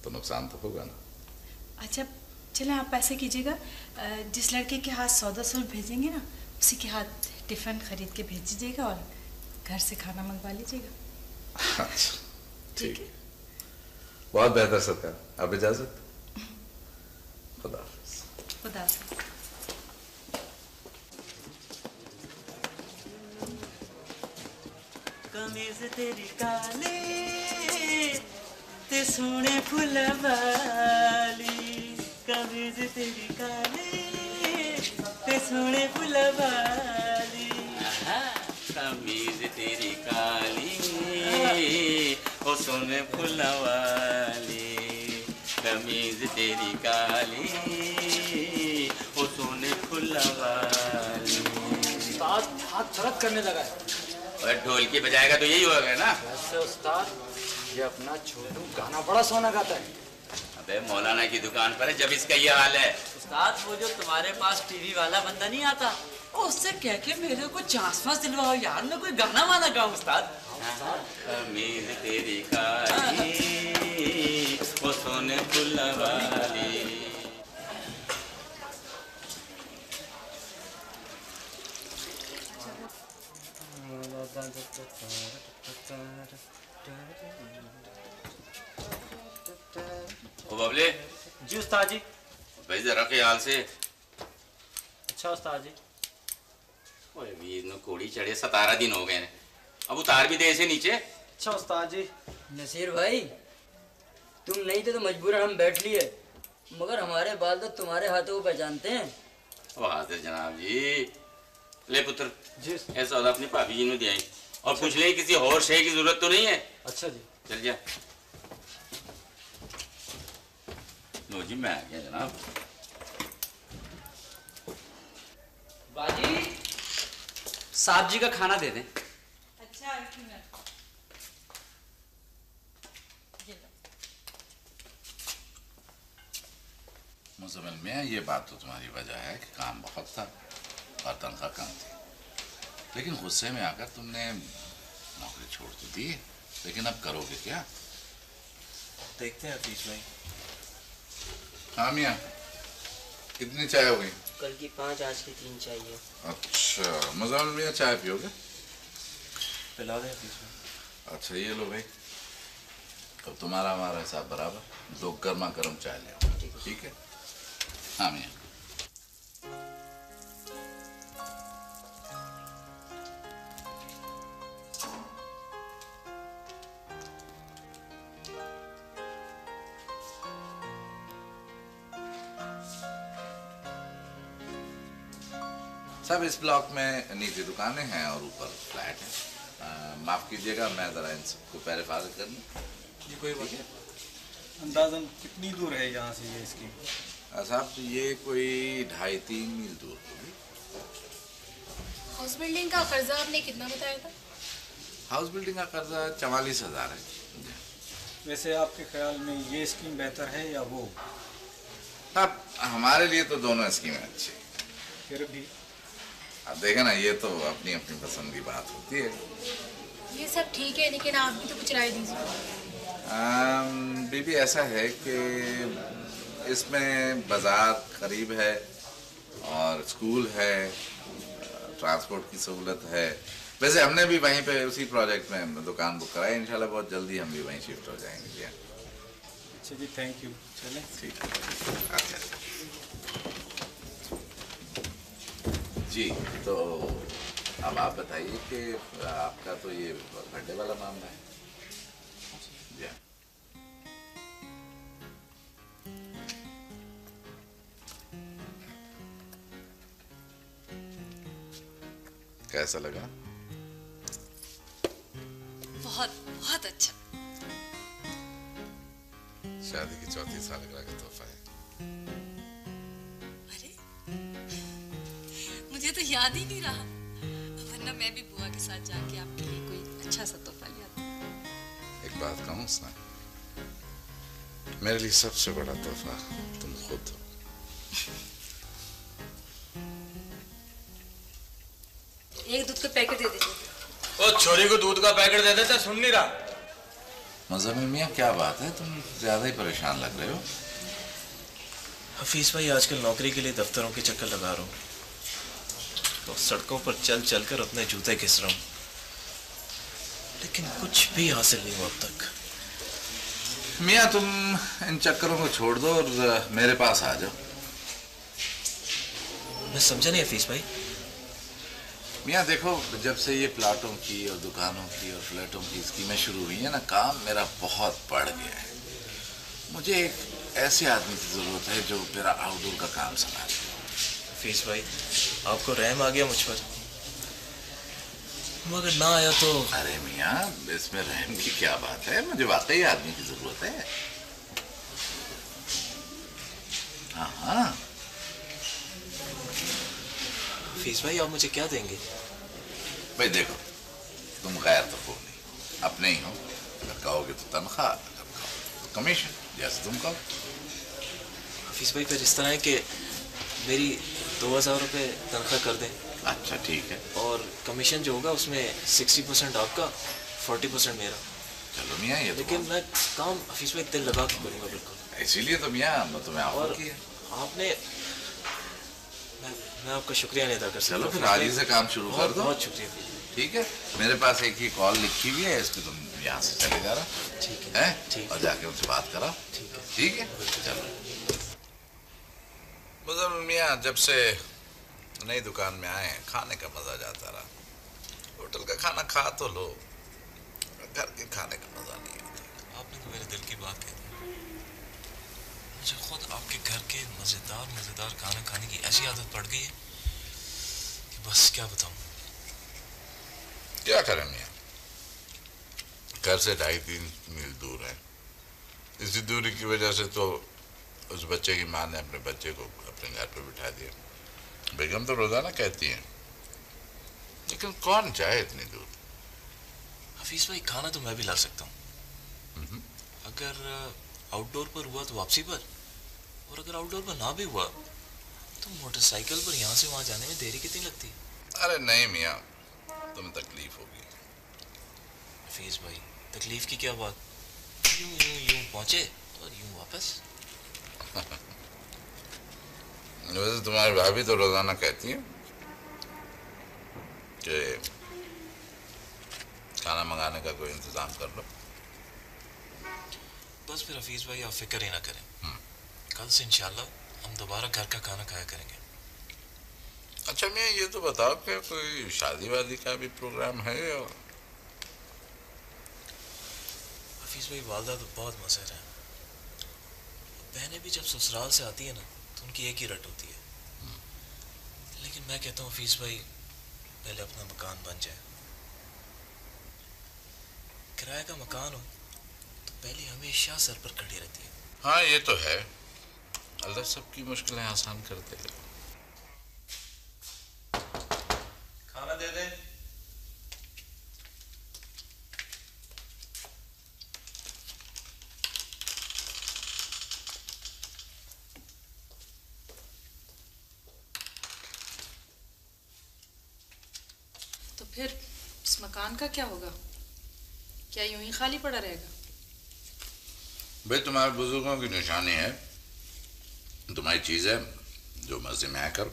तो नुकसान तो होगा ना। अच्छा चले आप ऐसे कीजिएगा। जिस लड़के के हाथ सौदा सौल भेजेंगे ना उसी के हाथ टिफ़िन खरीद के भेज दीजिएगा और घर से खाना मंगवा लीजिएगा। अच्छा ठीक है। बहुत बेहतर सरकार अब इजाज़त? खुदा खुदा कमीज तेरी काली ते सोने फुल वाली। कमीज तेरी काली ते सोने फुल वाली। कमीज तेरी काली। ओ सोने फुला वाली कमीज तेरी काली ओ सोने फुला वाली उस्ताद हाथ दर्द करने लगा है। और ढोलकी बजाएगा तो यही होगा ना? वैसे उस्ताद ये अपना छोटू गाना बड़ा सोना गाता है। अबे मौलाना की दुकान पर है जब इसका ये हाल है। उस्ताद वो जो तुम्हारे पास टीवी वाला बंदा नहीं आता उससे कह के मेरे को चांस वास दिलवाओ। यार मैं कोई गाना वाना गाऊं उस्ताद? कमीज तेरी काली ओ सोने फुला वाली ओ बबले। जी उस्ताद जी। भाई जरा ख्याल से। अच्छा उस्ताद जी। ओए वीर नो कोड़ी चढ़े सतारह दिन हो गए हैं। अब उतार भी दे इसे नीचे। अच्छा उस्ताद जी। नसीर भाई तुम नहीं थे तो मजबूरन हम बैठ लिए। मगर हमारे बाल तो तुम्हारे हाथों को पहचानते हैं। हाजिर जनाब जी। ले पुत्र जी। ऐसा होता अपनी भाभी जी ने दिया ही। और पूछ ले किसी और शे की ज़रूरत तो नहीं है? अच्छा जी। चल जा। लो जी मैं आ गया जनाब। बाजी साहब जी का खाना दे दें। एक मिनट मुजमिल में ये बात तो तुम्हारी वजह है कि काम बहुत था और तनख्वाह कम थी लेकिन गुस्से में आकर तुमने नौकरी छोड़ तो दी लेकिन अब करोगे क्या देखते हैं हफीज भाई हाँ मियाँ कितनी चाय हो गई कल की पाँच आज की तीन चाहिए अच्छा मुजमिल मियाँ चाय पियोगे पिला दें अच्छा ये लो भाई अब तुम्हारा हमारा हिसाब बराबर दो गर्मा गर्म चाय ले ठीक है हाँ मियाँ सब इस ब्लॉक में नीचे दुकानें हैं और ऊपर फ्लैट है माफ़ कीजिएगा मैं जरा इन सबको पैर फार कर लूँ ये कोई बात नहीं। अंदाजन कितनी दूर है यहाँ से ये इसकी आ, साहब तो ये कोई ढाई तीन मील दूर होगी हाउस बिल्डिंग का कर्जा आपने कितना बताया था? हाउस बिल्डिंग का कर्जा चवालीस हज़ार है। वैसे आपके ख्याल में ये स्कीम बेहतर है या वो? अब हमारे लिए तो दोनों स्कीमें अच्छी फिर भी अब देखा ना ये तो अपनी अपनी पसंद की बात होती है। ये सब ठीक है लेकिन आप भी तो कुछ राय दीजिए। बीबी ऐसा है कि इसमें बाज़ार करीब है और स्कूल है ट्रांसपोर्ट की सहूलत है। वैसे हमने भी वहीं पे उसी प्रोजेक्ट में दुकान बुक कराई। इंशाल्लाह बहुत जल्दी हम भी वहीं शिफ्ट हो जाएँगे। जी। अच्छा जी थैंक यू। चलें। ठीक है अच्छा जी तो अब आप बताइए कि आपका तो ये बर्थडे वाला मामला है। जी। कैसा लगा? बहुत बहुत अच्छा। शादी की चौथी सालगिरह का तोहफा। मुझे तो याद ही नहीं रहा। वरना मैं भी बुआ के साथ जाके आपके लिए कोई अच्छा सा तोहफा ले आती एक बात कहूँ उसने मेरे लिए सबसे बड़ा तोहफा तुम खुद हो। एक दूध का पैकेट दे दीजिए। ओ छोरी को दूध का पैकेट दे देते सुन नहीं रहा। मजहमी मियाँ क्या बात है? तुम ज़्यादा ही परेशान लग रहे हो। हफीज भाई आजकल नौकरी के लिए दफ्तरों के चक्कर लगा रहा हूँ। तो सड़कों पर चल चल कर अपने जूते घिस रहा हूँ। लेकिन कुछ भी हासिल नहीं हुआ अब तक। मियाँ तुम इन चक्करों को छोड़ दो और मेरे पास आ जाओ। मैं समझा नहीं हफीज भाई। मियाँ देखो जब से ये प्लाटों की और दुकानों की और फ्लैटों की स्कीमें शुरू हुई है ना काम मेरा बहुत बढ़ गया है। मुझे एक ऐसे आदमी की ज़रूरत है जो मेरा आउटडोर का काम संभाले। हफीज भाई आपको रहम आ गया मुझ पर? मगर ना आया तो अरे मियाँ इसमें रहम की क्या बात है? मुझे वाकई आदमी की ज़रूरत है। हाँ हाँ हफीज भाई आप मुझे क्या देंगे? भाई देखो तुम गैर तो हो नहीं। अपने ही हो अगर कहोगे तो तनख्वाह अगर कहो तो कमीशन जैसे तुम कहो। हफीज भाई फिर इस तरह है कि मेरी दो हज़ार रुपये तनख्वाह कर दें। अच्छा ठीक है। और कमीशन जो होगा उसमें सिक्सटी परसेंट आपका फोर्टी परसेंट मेरा। चलो मियाँ ये तो लेकिन मैं काम हफीज भाई दिल लगा के करूँगा बिल्कुल? इसीलिए तो मियाँ मैं तुम्हें और आपने मैं मैं आपका शुक्रिया नहीं अदा कर सकता। चलो फिर आज ही से काम शुरू कर दो। बहुत शुक्रिया। ठीक है? मेरे पास एक ही कॉल लिखी हुई है इस पे तुम यहाँ से चले जा रहा ठीक है। ठीक। और जाके उनसे बात करा ठीक है। ठीक है? चलो। मुजल मियाँ जब से नई दुकान में आए हैं खाने का मज़ा जाता रहा। होटल का खाना खा तो लो घर के खाने का मज़ा नहीं आता। आपने तो मेरे दिल की बात कह दी मुझे खुद आपके घर के मज़ेदार मज़ेदार खाना खाने की ऐसी आदत पड़ गई है कि बस क्या बताऊँ। क्या करें मियाँ? घर से ढाई तीन मील दूर है। इसी दूरी की वजह से तो उस बच्चे की माँ ने अपने बच्चे को अपने घर पर बिठा दिया। बेगम तो रोज़ाना कहती है लेकिन कौन जाए इतनी दूर? हफीज भाई खाना तो मैं भी ला सकता हूँ। अगर आउटडोर पर हुआ तो वापसी पर और अगर आउटडोर पर ना भी हुआ तो मोटरसाइकिल पर यहाँ से वहाँ जाने में देरी कितनी लगती है? अरे नहीं मियाँ तुम्हें तकलीफ़ होगी। हफीज भाई तकलीफ़ की क्या बात? यूँ यूँ यूँ पहुँचे और यूँ वापस? वैसे तुम्हारी भाभी तो रोज़ाना कहती है कि खाना मंगाने का कोई इंतज़ाम कर लो। बस फिर हफीज भाई आप फ़िक्र ही ना करें। कल से इंशाल्लाह हम दोबारा घर का खाना खाया करेंगे। अच्छा मैं ये तो बताओ कि कोई शादी वादी का भी प्रोग्राम है या हफीज भाई वालदा तो बहुत मसर है। बहनें भी जब ससुराल से आती है ना तो उनकी एक ही रट होती है। लेकिन मैं कहता हूँ, फ़ीस भाई, पहले अपना मकान बन जाए। किराए का मकान हो तो पहले हमेशा सर पर खड़ी रहती है। हाँ ये तो है। अल्लाह सबकी मुश्किलें आसान कर देगा खाना दे दे फिर इस मकान का क्या होगा? क्या यूँ ही खाली पड़ा रहेगा? भाई तुम्हारे बुज़ुर्गों की निशानी है। तुम्हारी चीज़ है जो मर्ज़ी में आया करो।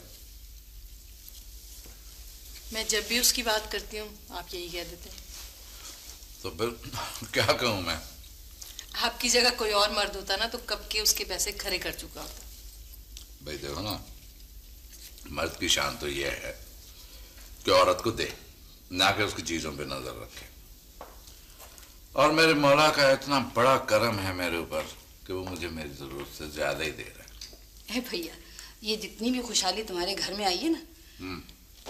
मैं जब भी उसकी बात करती हूँ आप यही कह देते हैं। तो फिर क्या कहूँ मैं? आपकी जगह कोई और मर्द होता ना तो कब के उसके पैसे खरे कर चुका होता। भाई देखो ना मर्द की शान तो यह है कि औरत को दे। ना कि उसकी चीज़ों पे नज़र रखे। और मेरे मौला का इतना बड़ा करम है मेरे ऊपर कि वो मुझे मेरी ज़रूरत से ज़्यादा ही दे रहा है। भैया ये जितनी भी खुशहाली तुम्हारे घर में आई है ना हम्म,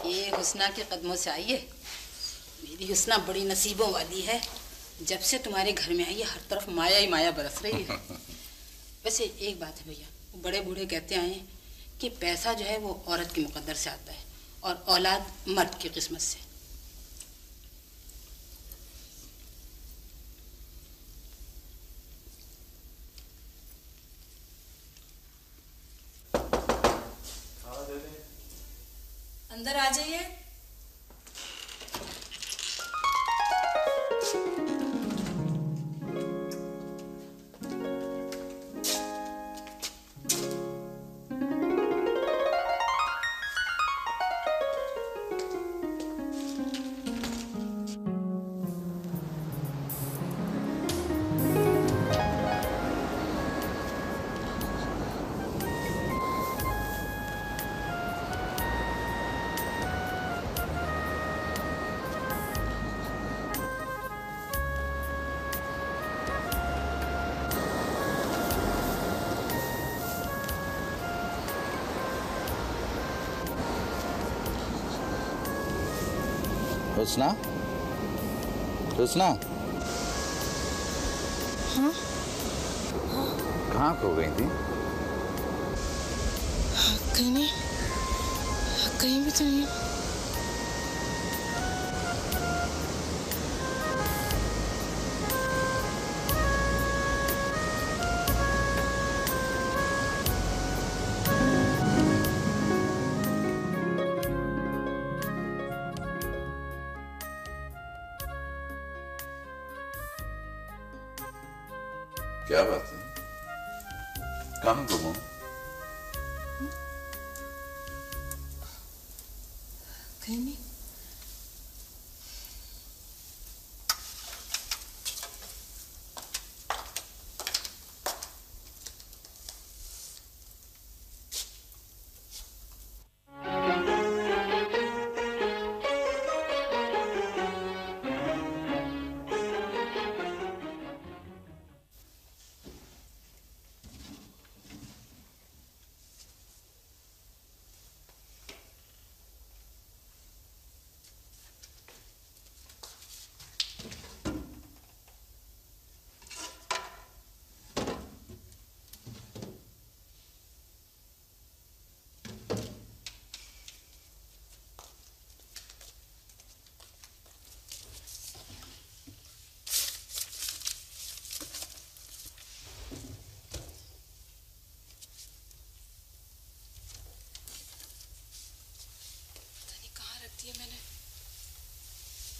ये हुसना के कदमों से आई है। मेरी हुसना बड़ी नसीबों वाली है। जब से तुम्हारे घर में आई है हर तरफ़ माया ही माया बरस रही है। वैसे एक बात है भैया बड़े बूढ़े कहते आए हैं कि पैसा जो है वो औरत के मुकद्दर से आता है और औलाद मर्द की किस्मत से। अंदर आ जाइए। हुस्ना हुस्ना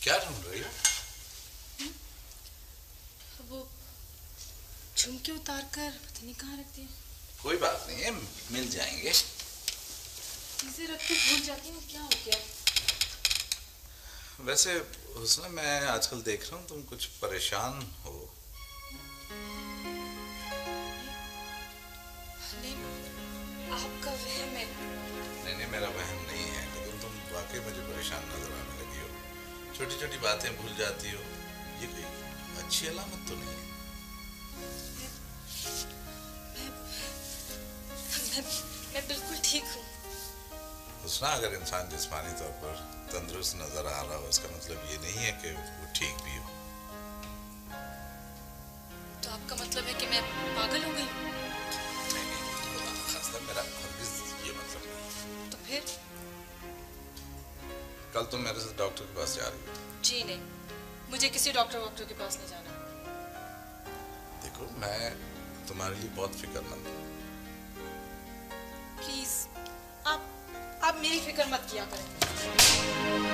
क्या ढूंढ रही हो? वो झुमके उतार कर पता नहीं कहाँ रखते हैं। कोई बात नहीं है मिल जाएँगे। इसे रख के भूल जाती हूँ क्या हो गया? वैसे हुसना मैं आजकल देख रहा हूँ तुम कुछ परेशान बातें भूल जाती हो। ये कोई अच्छी अलामत तो नहीं है? मैं मैं बिल्कुल ठीक हूँ। उसना अगर इंसान जिसमानी तौर पर तंदुरुस्त नज़र आ रहा हो इसका मतलब ये नहीं है कि वो ठीक भी हो। जी नहीं। मुझे किसी डॉक्टर वॉक्टर के पास नहीं जाना। देखो मैं तुम्हारे लिए बहुत फिक्रमंद हूँ। प्लीज़ आप आप मेरी फ़िक्र मत किया करें।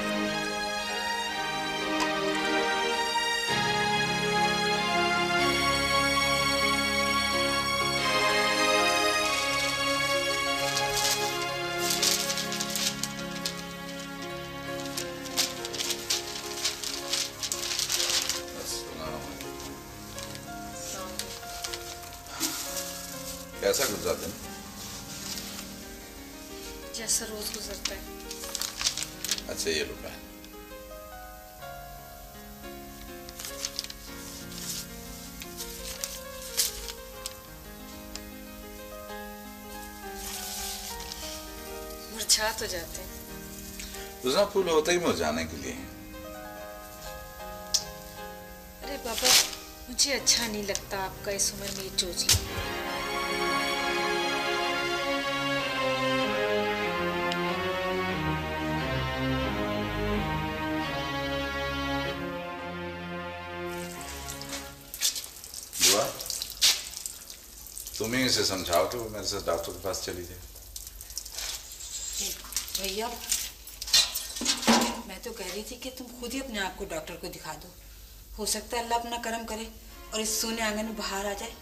कैसा गुजरा दिन जैसा रोज गुजरता है। अच्छा ये लो मुरझा तो जाते हैं। दूसरा फूल होता ही मुरझाने के लिए? अरे बाबा मुझे अच्छा नहीं लगता आपका इस उम्र में ये चोचला। तुम ही समझाओ कि वो मेरे साथ डॉक्टर के पास चली जाए भैया मैं तो कह रही थी कि तुम खुद ही अपने आप को डॉक्टर को दिखा दो। हो सकता है अल्लाह अपना कर्म करे और इस सोने आँगन में बाहर आ जाए।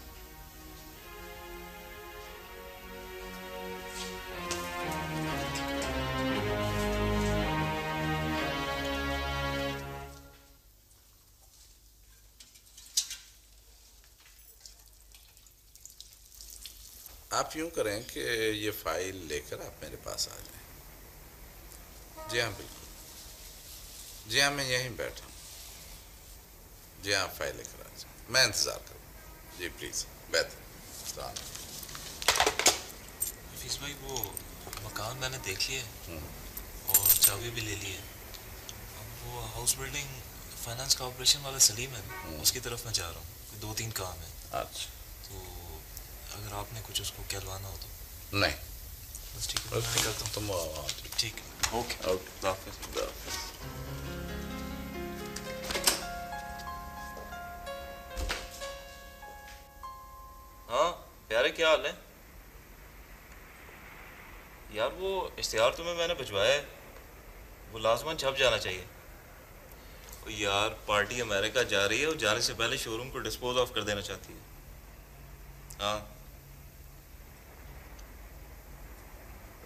आप यूँ करें कि ये फ़ाइल लेकर आप मेरे पास आ जाएँ। जी हाँ बिल्कुल। जी हाँ मैं यहीं बैठा हूँ। जी हाँ फ़ाइल लेकर आ जाए। मैं इंतज़ार करूँ जी प्लीज़ बेहतर हफीज भाई वो मकान मैंने देख लिया और चाबी भी ले ली है। वो हाउस बिल्डिंग फाइनेंस कॉर्पोरेशन वाला सलीम है। उसकी तरफ़ मैं जा रहा हूँ। दो तीन काम है। अच्छा। अगर आपने कुछ उसको कहलवाना हो तो। नहीं। बस ठीक है मैं निकलता हूँ। तुम आओ, ठीक है। ओके। ओके। हाँ प्यारे क्या हाल है? यार वो इश्तिहार तुम्हें मैंने भिजवाया है। वो लाजमन छप जाना चाहिए। यार पार्टी अमेरिका जा रही है और जाने से पहले शोरूम को डिस्पोज ऑफ़ कर देना चाहती है। हाँ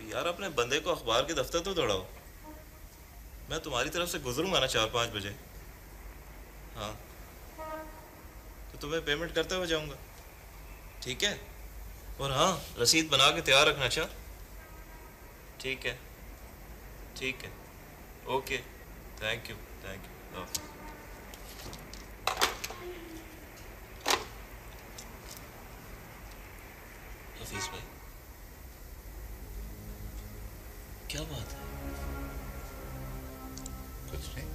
यार, अपने बंदे को अखबार के दफ्तर तो दौड़ाओ। मैं तुम्हारी तरफ़ से गुजरूँगा ना चार पाँच बजे। हाँ। तो तुम्हें पेमेंट करते हुए जाऊँगा। ठीक है? और हाँ रसीद बना के तैयार रखना अच्छा? ठीक है। ठीक है। Okay. Thank you thank you Hafeez भाई। क्या बात है? कुछ नहीं।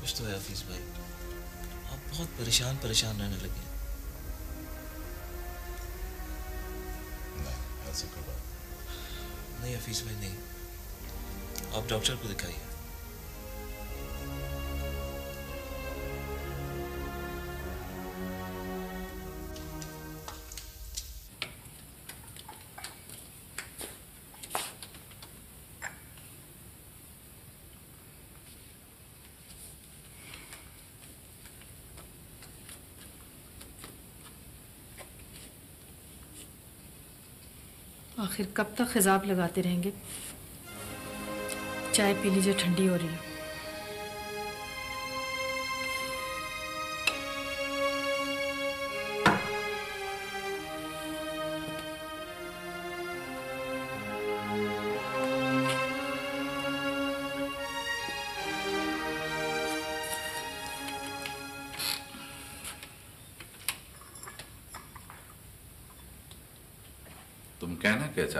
कुछ तो है हफीज भाई। आप बहुत परेशान परेशान रहने लगे हैं। नहीं हफीज भाई नहीं। आप डॉक्टर को दिखाइए। आखिर कब तक खिजाब लगाते रहेंगे? चाय पी लीजिए ठंडी हो रही है।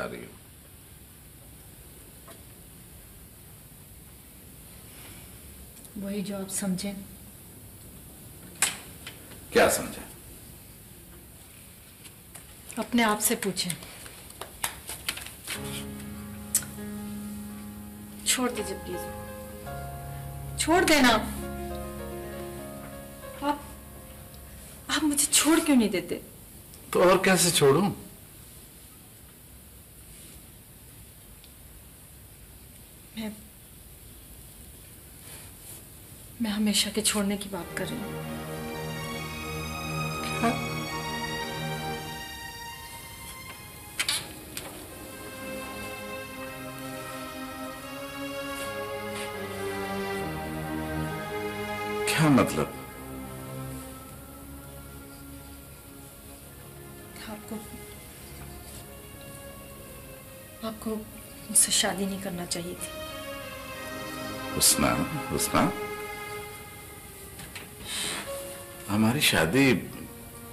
चाह रही हो। वही जो आप समझे। क्या समझे? अपने आप से पूछें। छोड़ दीजिए प्लीज़ छोड़ देना। आप आप मुझे छोड़ क्यों नहीं देते? तो और कैसे छोड़ूं मैं हमेशा के छोड़ने की बात कर रही हूँ। क्या मतलब? आपको आपको मुझसे शादी नहीं करना चाहिए थी। हुस्ना हुस्ना हमारी शादी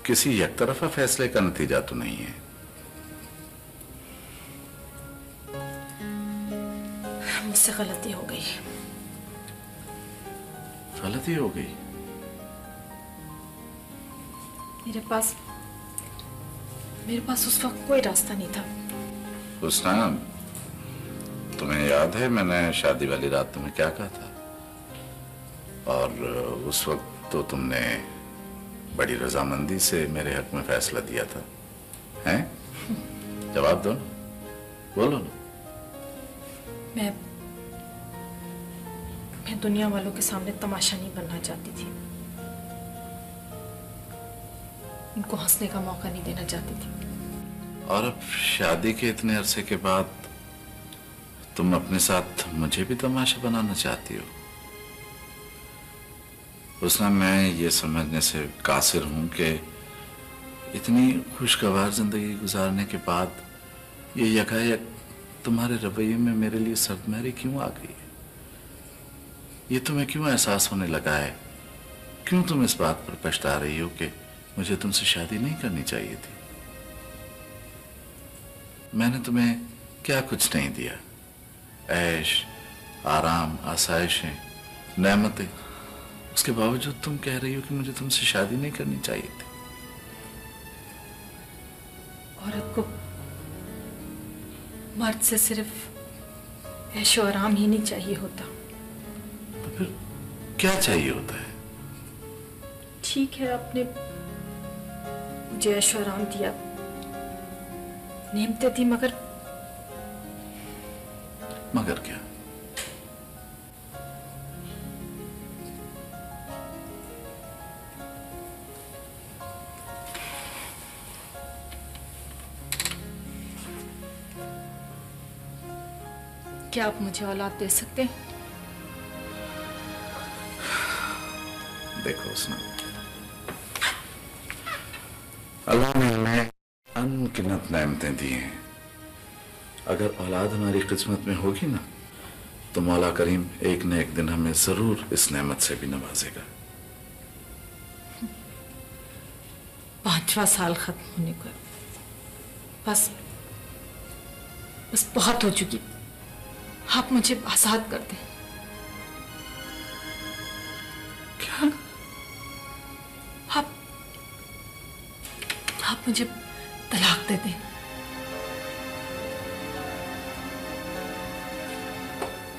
किसी एक तरफा फैसले का नतीजा तो नहीं है। मुझसे गलती हो गई। गलती हो गई? मेरे पास मेरे पास उस वक्त कोई रास्ता नहीं था। हुस्ना तुम्हें याद है मैंने शादी वाली रात तुम्हें क्या कहा था? और उस वक्त तो तुमने बड़ी रजामंदी से मेरे हक में फैसला दिया था। हैं? जवाब दो ना। बोलो ना। मैं मैं दुनिया वालों के सामने तमाशा नहीं बनना चाहती थी। उनको हंसने का मौका नहीं देना चाहती थी। और अब शादी के इतने अरसे के बाद तुम अपने साथ मुझे भी तमाशा बनाना चाहती हो? उसना मैं ये समझने से कासिर हूँ कि इतनी खुशगवार ज़िंदगी गुजारने के बाद ये यकायक तुम्हारे रवैये में मेरे लिए सर्दमहरी क्यों आ गई है? ये तुम्हें क्यों एहसास होने लगा है? क्यों तुम इस बात पर पछता रही हो कि मुझे तुमसे शादी नहीं करनी चाहिए थी? मैंने तुम्हें क्या कुछ नहीं दिया? ऐश, आराम आसाइशें नेमतें उसके बावजूद तुम कह रही हो कि मुझे तुमसे शादी नहीं करनी चाहिए थी। औरत को मर्द से सिर्फ़ ऐशो आराम ही नहीं चाहिए होता। तो फिर क्या चाहिए होता है? ठीक है आपने मुझे ऐशो आराम दिया। नियमते थी मगर मगर क्या? क्या आप मुझे औलाद दे सकते हैं? देखो उसने। अल्लाह ने हमें अनगिनत नेमतें दी हैं। अगर औलाद हमारी किस्मत में होगी ना तो मौला करीम एक न एक दिन हमें ज़रूर इस नेमत से भी नवाजेगा। पांचवा साल खत्म होने को बस बस बहुत हो चुकी। आप मुझे आज़ाद कर दें। क्या? आप आप मुझे तलाक दे दें।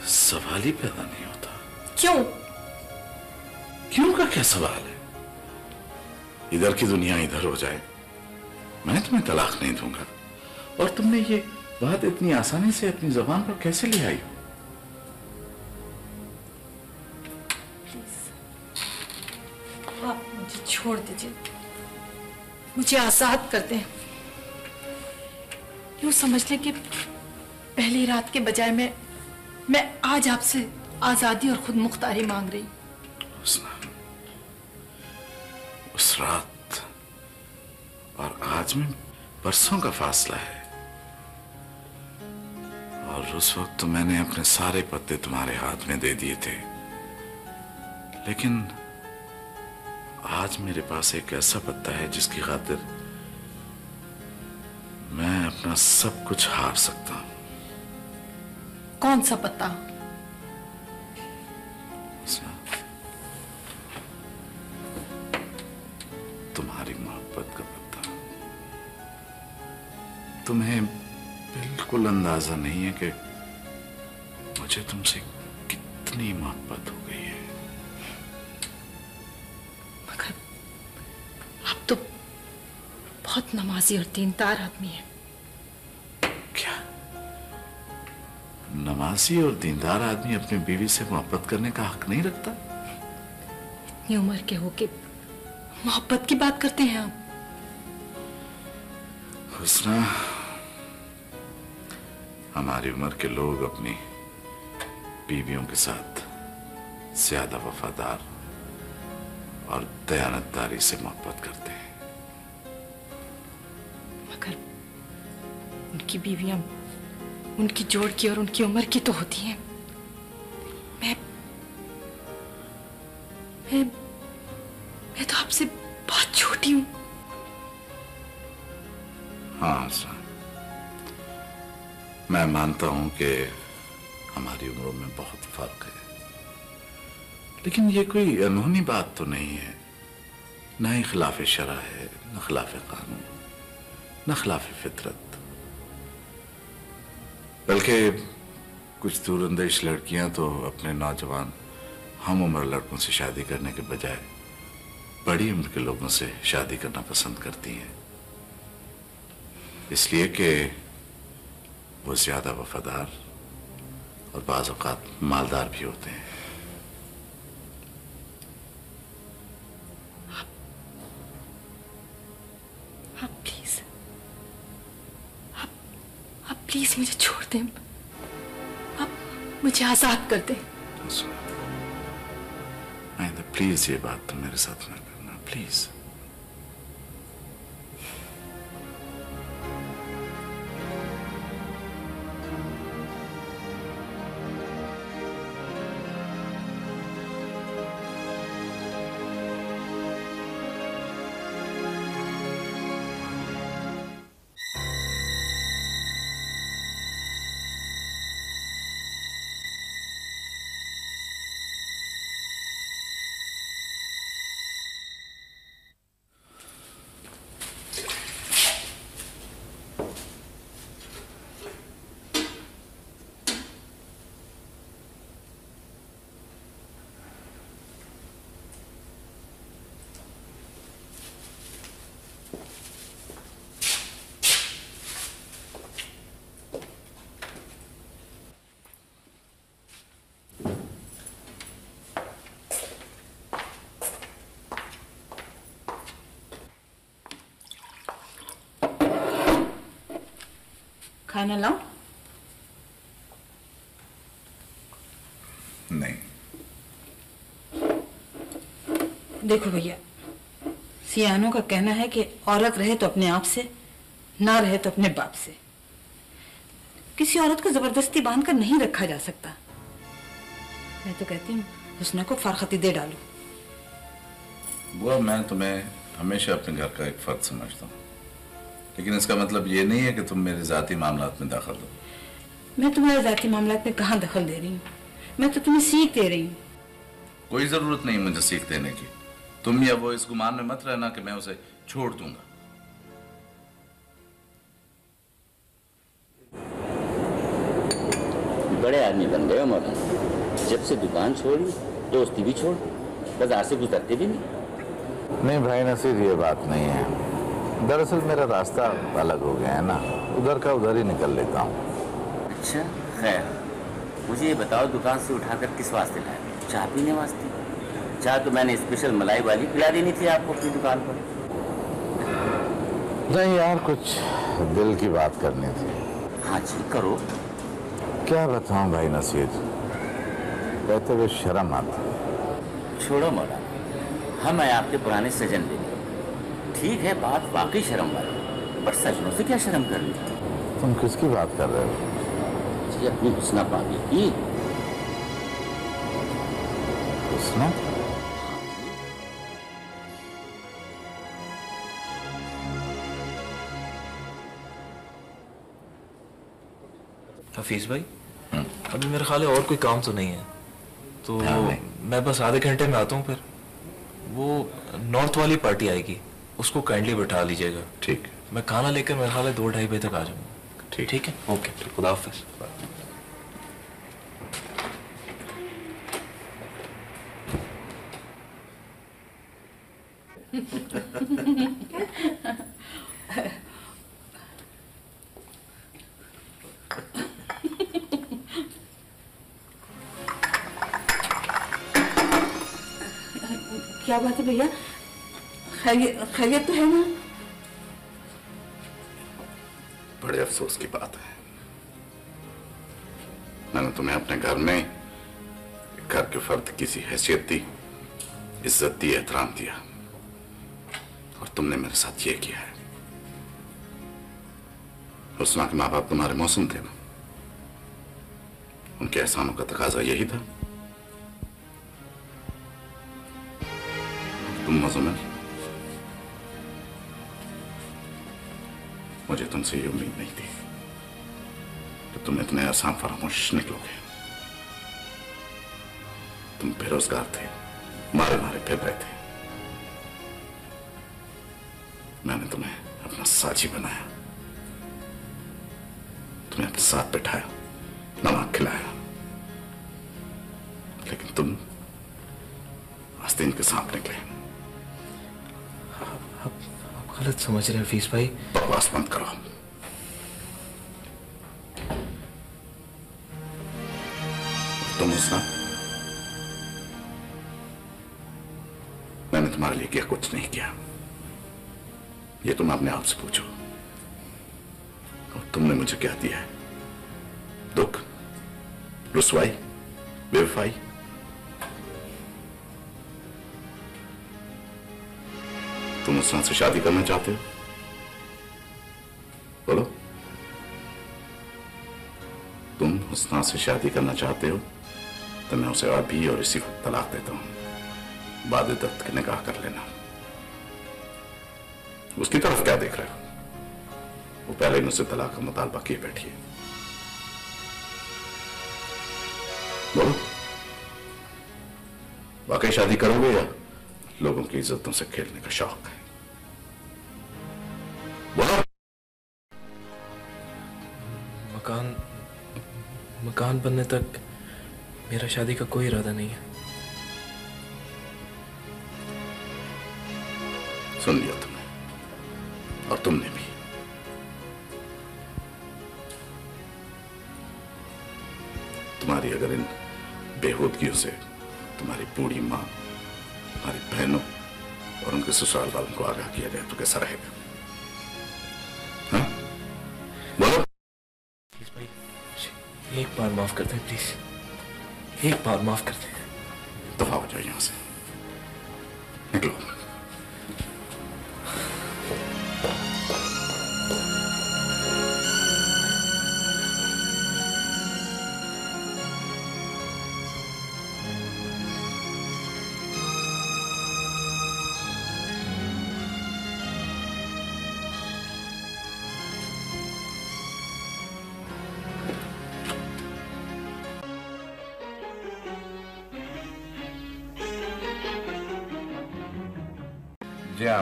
सवाल ही पैदा नहीं होता। क्यों? क्यों का क्या सवाल है? इधर की दुनिया इधर हो जाए। मैं तुम्हें तलाक नहीं दूँगा। और तुमने ये बात इतनी आसानी से अपनी जबान पर कैसे ले आई? हो आप मुझे छोड़ दीजिए। मुझे आज़ाद कर दें यूँ समझ लें कि पहली रात के बजाय मैं मैं आज आपसे आज़ादी और खुद मुख्तारी मांग रही हुस्ना, उस रात और आज में बरसों का फासला है। और उस वक्त तो मैंने अपने सारे पत्ते तुम्हारे हाथ में दे दिए थे। लेकिन आज मेरे पास एक ऐसा पत्ता है जिसकी खातिर मैं अपना सब कुछ हार सकता हूँ। कौन सा पत्ता? तुम्हारी मोहब्बत का पत्ता। तुम्हें अंदाज़ा नहीं है कि मुझे तुमसे कितनी मोहब्बत हो गई है। मगर आप तो बहुत नमाजी और दीनदार आदमी हैं। नमाजी और दीनदार आदमी अपनी बीवी से मोहब्बत करने का हक नहीं रखता? इतनी उम्र के होके मोहब्बत की बात करते हैं आप। हुस्ना हमारी उम्र के लोग अपनी बीवियों के साथ ज़्यादा वफादार और दयानतदारी से मोहब्बत करते हैं। मगर उनकी बीवियाँ उनकी जोड़ की और उनकी उम्र की तो होती हैं। मैं मैं मैं तो आपसे बहुत छोटी हूँ। हाँ आसरा मैं मानता हूँ कि हमारी उम्रों में बहुत फ़र्क है। लेकिन ये कोई अनहोनी बात तो नहीं है। ना ही खिलाफ शरा है, न खिलाफ कानून, न खिलाफ फितरत। बल्कि कुछ दूरंदेश लड़कियाँ तो अपने नौजवान, हम उम्र लड़कों से शादी करने के बजाय बड़ी उम्र के लोगों से शादी करना पसंद करती हैं। इसलिए कि वो ज़्यादा वफादार और बाज मालदार भी होते हैं। आप प्लीज़ आप आप प्लीज़ मुझे छोड़ दें। आप मुझे आज़ाद कर दें। आइंदा प्लीज़ ये बात तो मेरे साथ ना करना प्लीज़ खाना लाऊं नहीं। देखो भैया सियानों का कहना है कि औरत रहे तो अपने आप से ना रहे तो अपने बाप से। किसी औरत को ज़बरदस्ती बांधकर नहीं रखा जा सकता। मैं तो कहती हूँ हुस्ना को फारखती दे डालो। बुआ मैं तुम्हें हमेशा अपने घर का एक फर्द समझता हूँ। लेकिन इसका मतलब ये नहीं है कि तुम मेरे जाति मामलात में दाखिल दो मैं तुम्हारे जाति मामलात में कहाँ दखल दे रही हूँ? मैं तो तुम्हें सीख दे रही हूँ। कोई ज़रूरत नहीं मुझे सीख देने की। तुम या वो इस गुमान में मत रहना कि मैं उसे छोड़ दूँगा। बड़े आदमी बन गए हो मौलाना। जब से दुकान छोड़ी दोस्ती भी छोड़ बाज़ार से गुजरते भी नहीं। नहीं भाई नसीर ये बात नहीं है। दरअसल मेरा रास्ता अलग हो गया है ना। उधर का उधर ही निकल लेता हूँ। अच्छा खैर मुझे ये बताओ दुकान से उठाकर किस वास्ते लाए? चाय पीने वास्ते? चाय तो मैंने स्पेशल मलाई वाली पिला देनी थी आपको अपनी दुकान पर। नहीं यार कुछ दिल की बात करनी थी। हाँ जी करो। क्या बताऊँ भाई नसीर कहते हुए शर्म आती। छोड़ो मौलाना हम आए आपके पुराने सजन लेने ठीक है बात वाकई शर्म वाली पर सजनों से क्या शर्म करनी? तुम किसकी बात कर रहे हो? जी अपनी हुस्ना पागी की। हुस्ना? हफीज भाई अभी मेरे ख्याल है और कोई काम तो नहीं है। तो मैं बस आधे घंटे में आता हूँ फिर। वो नॉर्थ वाली पार्टी आएगी। उसको काइंडली बैठा लीजिएगा। ठीक। मैं खाना लेकर मेरे ख्याल है दो ढाई बजे तक आ जाऊँगा। ठीक। ठीक है? ओके। खुदा हाफिज। क्या बात है भैया? खैरियत तो है ना? बड़े अफसोस की बात है। मैंने तुम्हें अपने घर में घर के फर्द की सी हैसियत दी, इज़्ज़त दी, एहतराम दिया। और तुमने मेरे साथ ये किया है। हुस्ना के माँ बाप तुम्हारे मौसम थे ना? उनके एहसानों का तकाजा यही था। तुम मुजम्मिल मुझे तुमसे ये उम्मीद नहीं थी कि तुम इतने आसान फरामोश निकलोगे। तुम बेरोजगार थे, मारे मारे फिर रहे थे। मैंने तुम्हें अपना साझी बनाया, तुम्हें अपने साथ बैठाया, नमक खिलाया। लेकिन तुम आस्तीन के सांप निकले। गलत समझ रहे हैं हफीज भाई। बकवास बंद करो। तुम उसना मैंने तुम्हारे लिए क्या, कुछ नहीं किया। ये तुम अपने आप से पूछो। और तुमने मुझे क्या दिया है? दुख, रुसवाई, बेवफाई तुम उसना से शादी करना चाहते हो? बोलो। तुम हुसना से शादी करना चाहते हो तो मैं उसे अभी और इसी वक्त तलाक देता हूँ। बाद दत्त की निकाह कर लेना। उसकी तरफ़ क्या देख रहे हो? वो पहले ही मुझसे तलाक का मुतालबा किए बैठी है। बोलो। वाकई शादी करोगे या? लोगों की इज्जतों से खेलने का शौक है। बोलो। मकान मकान बनने तक मेरा शादी का कोई इरादा नहीं है। सुन लिया तुमने और तुमने भी। तुम्हारी अगर इन बेहूदगियों से तुम्हारी बूढ़ी माँ तुम्हारी बहनों और उनके ससुराल वालों को आगाह किया जाए तो कैसा रहेगा? हाँ? बोलो। प्लीज़ भाई एक बार माफ़ कर दें प्लीज़। एक बार माफ़ कर दें। दफ़ा हो जाए यहाँ से।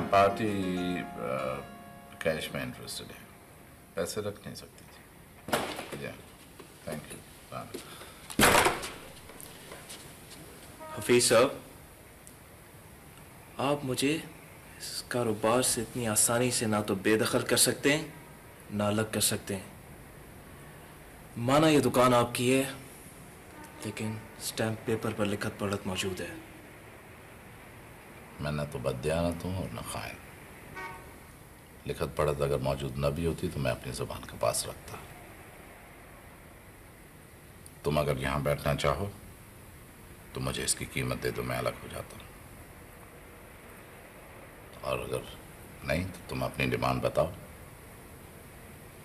पार्टी कैश में इंटरेस्टेड है पैसे रख नहीं सकती थी। थैंक यू हफीज साहब, आप मुझे इस कारोबार से इतनी आसानी से ना तो बेदखल कर सकते हैं, ना अलग कर सकते हैं। माना ये दुकान आपकी है, लेकिन स्टैम्प पेपर पर लिखत पढ़त मौजूद है। मैं न तो बदयानत हूँ और न खाइन लिखत पढ़त अगर मौजूद न भी होती तो मैं अपनी ज़ुबान के पास रखता। तुम अगर यहाँ बैठना चाहो तो मुझे इसकी कीमत दे दो, मैं अलग हो जाता और अगर नहीं तो तुम अपनी डिमांड बताओ।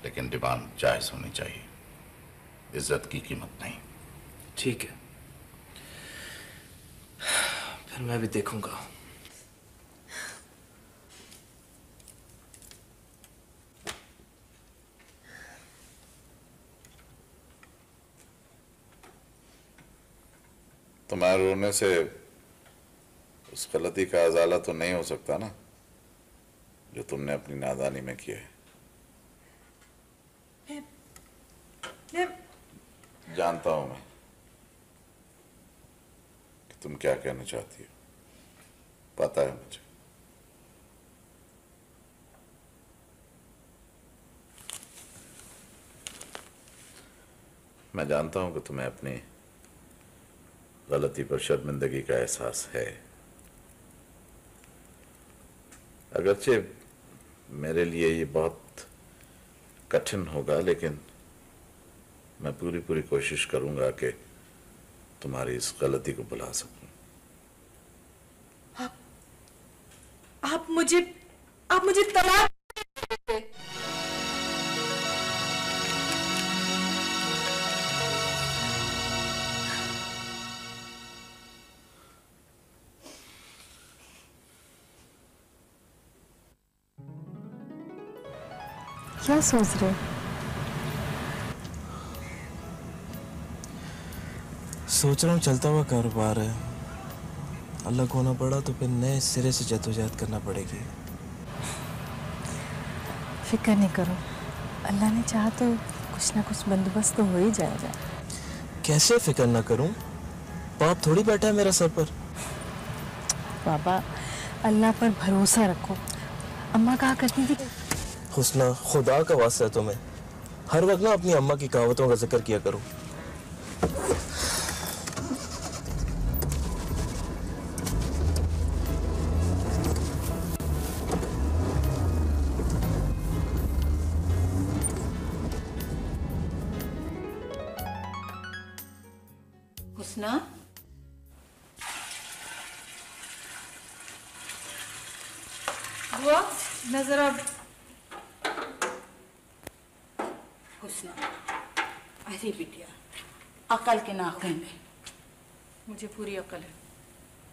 लेकिन डिमांड जायज़ होनी चाहिए। इज़्ज़त की कीमत नहीं। ठीक है। फिर मैं भी देखूँगा। तुम्हारे रोने से उस गलती का अजाला तो नहीं हो सकता ना जो तुमने अपनी नादानी में किया है। जानता हूँ मैं कि तुम क्या कहना चाहती हो। पता है मुझे। मैं जानता हूँ कि तुम्हें अपनी गलती पर शर्मिंदगी का एहसास है। अगरचे मेरे लिए ये बहुत कठिन होगा लेकिन मैं पूरी पूरी कोशिश करूँगा कि तुम्हारी इस गलती को बुला सकूँ। आप, आप मुझे आप मुझे तलाक सोच रहे हो। सोच रहा हूँ चलता हुआ कारोबार है। अलग होना पड़ा तो फिर नए सिरे से जद्दोजहद करना पड़ेगी। फ़िक्र नहीं करो। अल्लाह ने चाहा तो कुछ ना कुछ बंदोबस्त तो हो ही जाएगा। कैसे फ़िक्र ना करूँ? बाप थोड़ी बैठा है मेरा सर पर। बाबा अल्लाह पर भरोसा रखो। अम्मा कहा करती थी हुस्ना, खुदा का वास्ता है तुम्हें। हर वक्त ना अपनी अम्मा की कहावतों का ज़िक्र किया करो। के में। मुझे पूरी अकल है।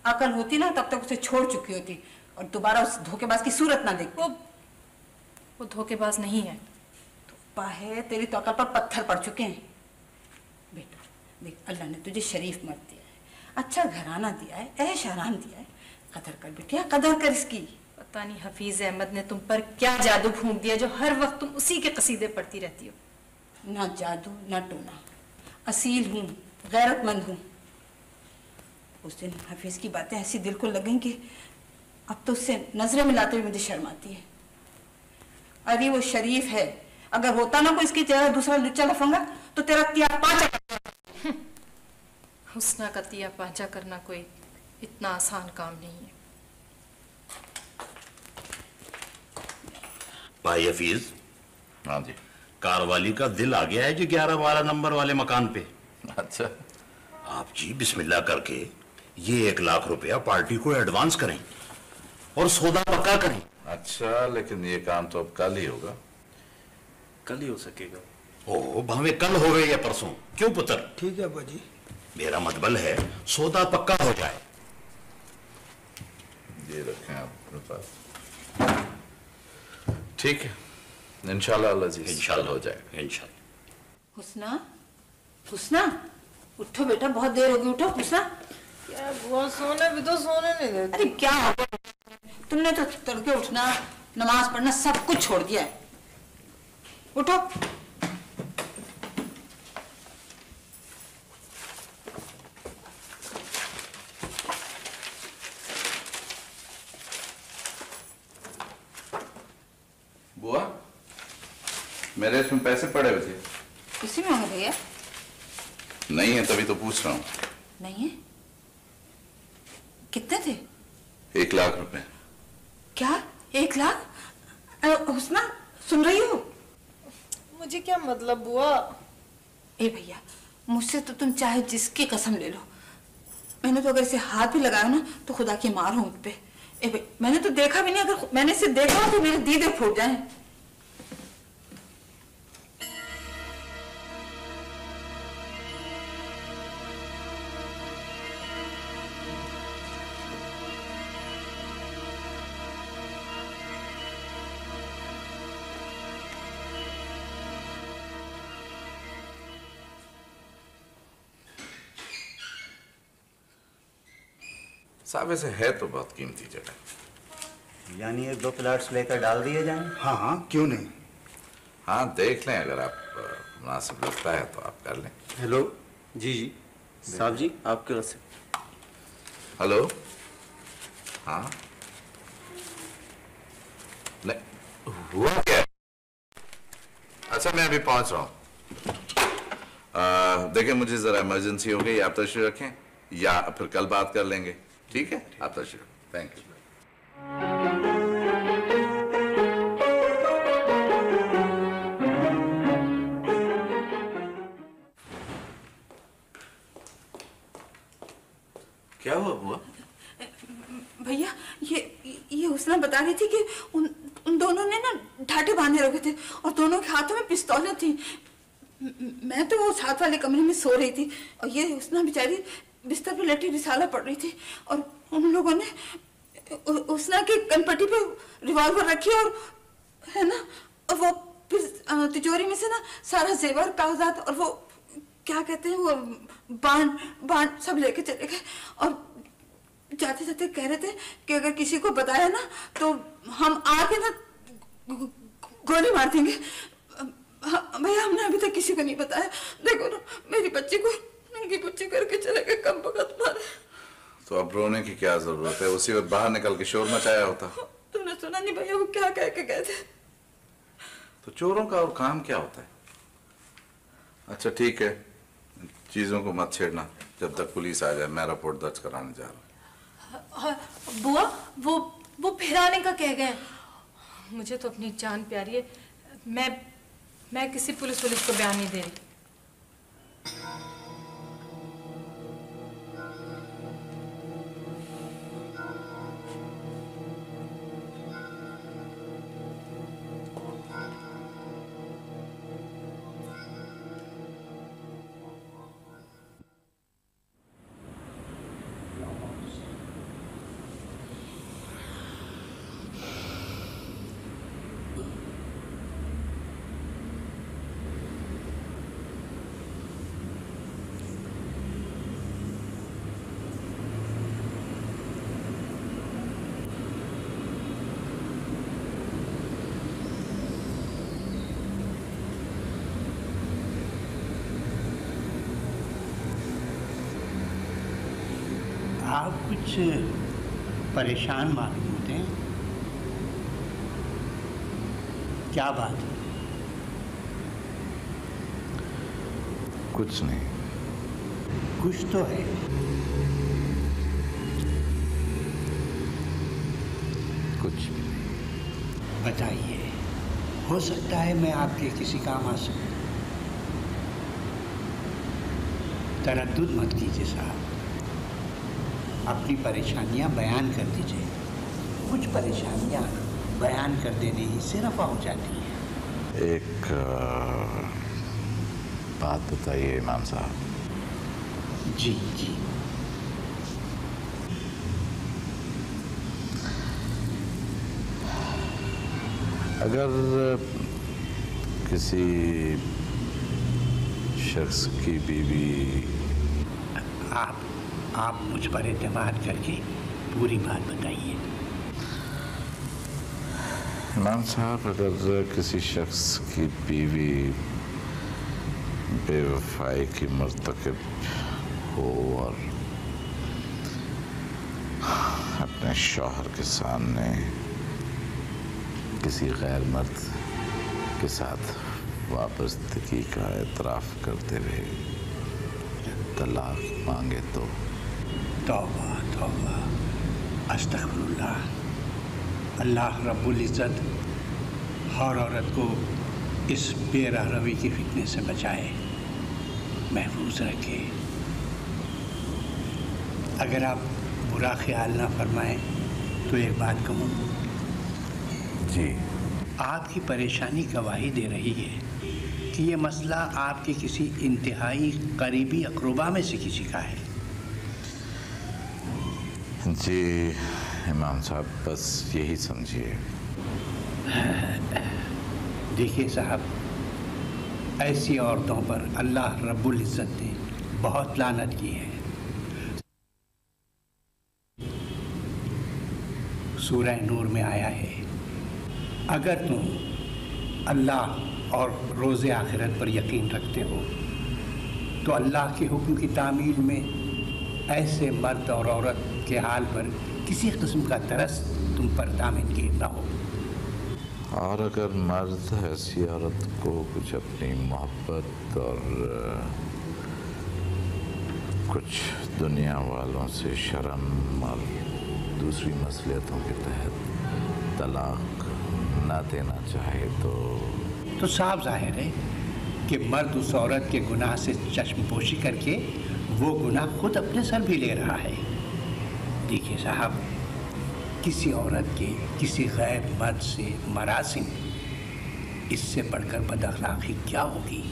अकल होती ना तब तक उसे छोड़ चुकी होती और दोबारा उस धोखेबाज की सूरत ना देखती वो वो धोखेबाज नहीं है। पा है तेरी तो अकल पर पत्थर पड़ चुके हैं। बेटा देख अल्लाह ने तुझे शरीफ मर्द दिया है। अच्छा घराना दिया है ऐश आराम दिया है। कदर कर बेटिया कदर कर इसकी। पता नहीं हफीज अहमद ने तुम पर क्या जादू फूंक दिया जो हर वक्त तुम उसी के कसीदे पढ़ती रहती हो। ना जादू ना टोना। असील हूँ। गैरतमंद हूँ। उस दिन हफीज की बातें ऐसी दिल को लगें कि अब तो उससे नज़रें मिलाते हुए मुझे शर्म आती है। अरे वो शरीफ है। अगर होता ना कोई इसकी जगह दूसरा लुच्चा लफंगा तो तेरा तिया पाँच हुस्ना का तिया पांचा करना कोई इतना आसान काम नहीं है। भाई हफीज हाँ जी। कार वाली का दिल आ गया है जी ग्यारह बारह नंबर वाले मकान पे। अच्छा। आप जी बिस्मिल्लाह करके ये एक लाख रुपया पार्टी को एडवांस करें और सौदा पक्का करें। अच्छा लेकिन ये काम तो अब कल ही होगा। कल ही हो सकेगा। ओ भावे कल हो गए या परसों। क्यों पुत्र? ठीक है बाजी मेरा मतबल है सौदा पक्का हो जाए। ये रखें आप अपने पास। ठीक है। इंशाल्लाह अल्लाह जी। इंशाल्लाह हो जाएगा इंशाल्लाह। हुस्ना? हुस्ना उठो बेटा बहुत देर होगी उठो हुस्ना क्या बुआ सोने भी तो सोने नहीं देती। अरे क्या हो गया? तुमने तो तड़के उठना नमाज़ पढ़ना सब कुछ छोड़ दिया है। उठो। बुआ मेरे इसमें पैसे पड़े हुए थे। इसी में होंगे भैया। नहीं है तभी तो पूछ रहा हूँ। नहीं है? कितने थे? एक लाख रुपए। क्या? एक लाख? हुस्ना सुन रही हो? मुझे क्या मतलब हुआ? ए भैया मुझसे तो तुम चाहे जिसकी कसम ले लो। मैंने तो अगर इसे हाथ भी लगाया ना तो खुदा की मार हूँ उस पे। ए भाई मैंने तो देखा भी नहीं अगर मैंने इसे देखा तो मेरे दीदे फूट जाए। साहब ऐसे है तो बहुत कीमती जगह। यानी एक दो प्लाट्स लेकर डाल दिए जाएँ? हाँ हाँ क्यों नहीं? हाँ देख लें अगर आप मुनासिब लगता है तो आप कर लें। हेलो जी जी। साहब जी आपके ओर से। हेलो? हाँ? नहीं हुआ क्या? अच्छा मैं अभी पहुँच रहा हूँ। देखिए मुझे जरा इमरजेंसी हो गई आप तशरीफ़ रखें या फिर कल बात कर लेंगे। ठीक है? आप तशरीफ़ थैंक यू क्या हुआ बुआ? भैया, ये ये हुस्ना बता रही थी कि उन उन दोनों ने ना ढाटे बांधे रखे थे और दोनों के हाथों में पिस्तौलें थी। म- तो वो साथ वाले कमरे में सो रही थी और ये हुस्ना बेचारी बिस्तर पे लेटी रिसाला पड़ रही थी और उन लोगों ने उ- हुस्ना की कनपट्टी पे रिवॉल्वर रखी और है ना और वो फिर तिजोरी में से ना सारा जेवर कागजात और वो क्या कहते हैं वो बांड बांड सब लेके चले गए। और जाते जाते कह रहे थे कि अगर किसी को बताया ना तो हम आके ना गोली मार देंगे। हाँ, भैया हमने अभी तक किसी को नहीं बताया। देखो ना मेरी बच्ची को नंगी पुच्ची करके चले गए कम वक्त मारे तो अब रोने की क्या ज़रूरत है? उसी वक्त बाहर निकल के शोर मचाया होता। तुमने सुना नहीं भैया वो क्या कह के गए थे? तो चोरों का और काम क्या होता है? अच्छा ठीक है। चीज़ों को मत छेड़ना। जब तक पुलिस आ जाए मैं रिपोर्ट दर्ज कराने जा रहा हूँ। हाँ, बुआ वो वो फिर आने का कह गए। मुझे तो अपनी जान प्यारी है। मैं मैं किसी पुलिस पुलिस को बयान नहीं दे रही। परेशान मालूम होते हैं। क्या बात? है कुछ नहीं। कुछ तो है। कुछ बताइए हो सकता है मैं आपके किसी काम आ सकूँ। तरद्दुद मत कीजिए साहब। अपनी परेशानियाँ बयान कर दीजिए। कुछ परेशानियाँ बयान कर देने ही से रफा हो जाती हैं। एक बात बताइए इमाम साहब। जी जी। अगर किसी शख्स की बीवी आप मुझ पर एतमाद करके पूरी बात बताइए। इमाम साहब, अगर किसी शख्स की बीवी बेवफाई की मरतकब हो और अपने शौहर के सामने किसी गैर मर्द के साथ वाबस्तगी का एतराफ़ करते हुए तलाक मांगे तो तौबा तौबा अस्तगफिरुल्लाह अल्लाह रब्बुल इज़्ज़त हर औरत को इस बेरहरवी की फितने से बचाए महफूज रखे अगर आप बुरा ख्याल ना फरमाएँ तो एक बात कहूँ जी आपकी परेशानी गवाही दे रही है कि ये मसला आपके किसी इंतहाई करीबी अकरबा में से किसी का है जी इमाम साहब, बस यही समझिए। देखिए साहब, ऐसी औरतों पर अल्लाह रब्बुल इज़्ज़त ने बहुत लानत की है। सूरह नूर में आया है। अगर तुम अल्लाह और रोज़ आखिरत पर यकीन रखते हो तो अल्लाह के हुक्म की तामील में ऐसे मर्द और औरत के हाल पर किसी किस्म का तरस तुम पर दामिनगीर न हो। और अगर मर्द ऐसी औरत को कुछ अपनी मोहब्बत और कुछ दुनिया वालों से शर्म और दूसरी मसलियतों के तहत तलाक ना देना चाहे तो तो साफ़ ज़ाहिर है कि मर्द उस औरत के गुनाह से चश्मपोशी करके वो गुनाह खुद अपने सर भी ले रहा है। देखिए साहब किसी औरत के किसी गैर मर्द से मरासिम इससे बढ़कर बदअखलाक़ी क्या होगी?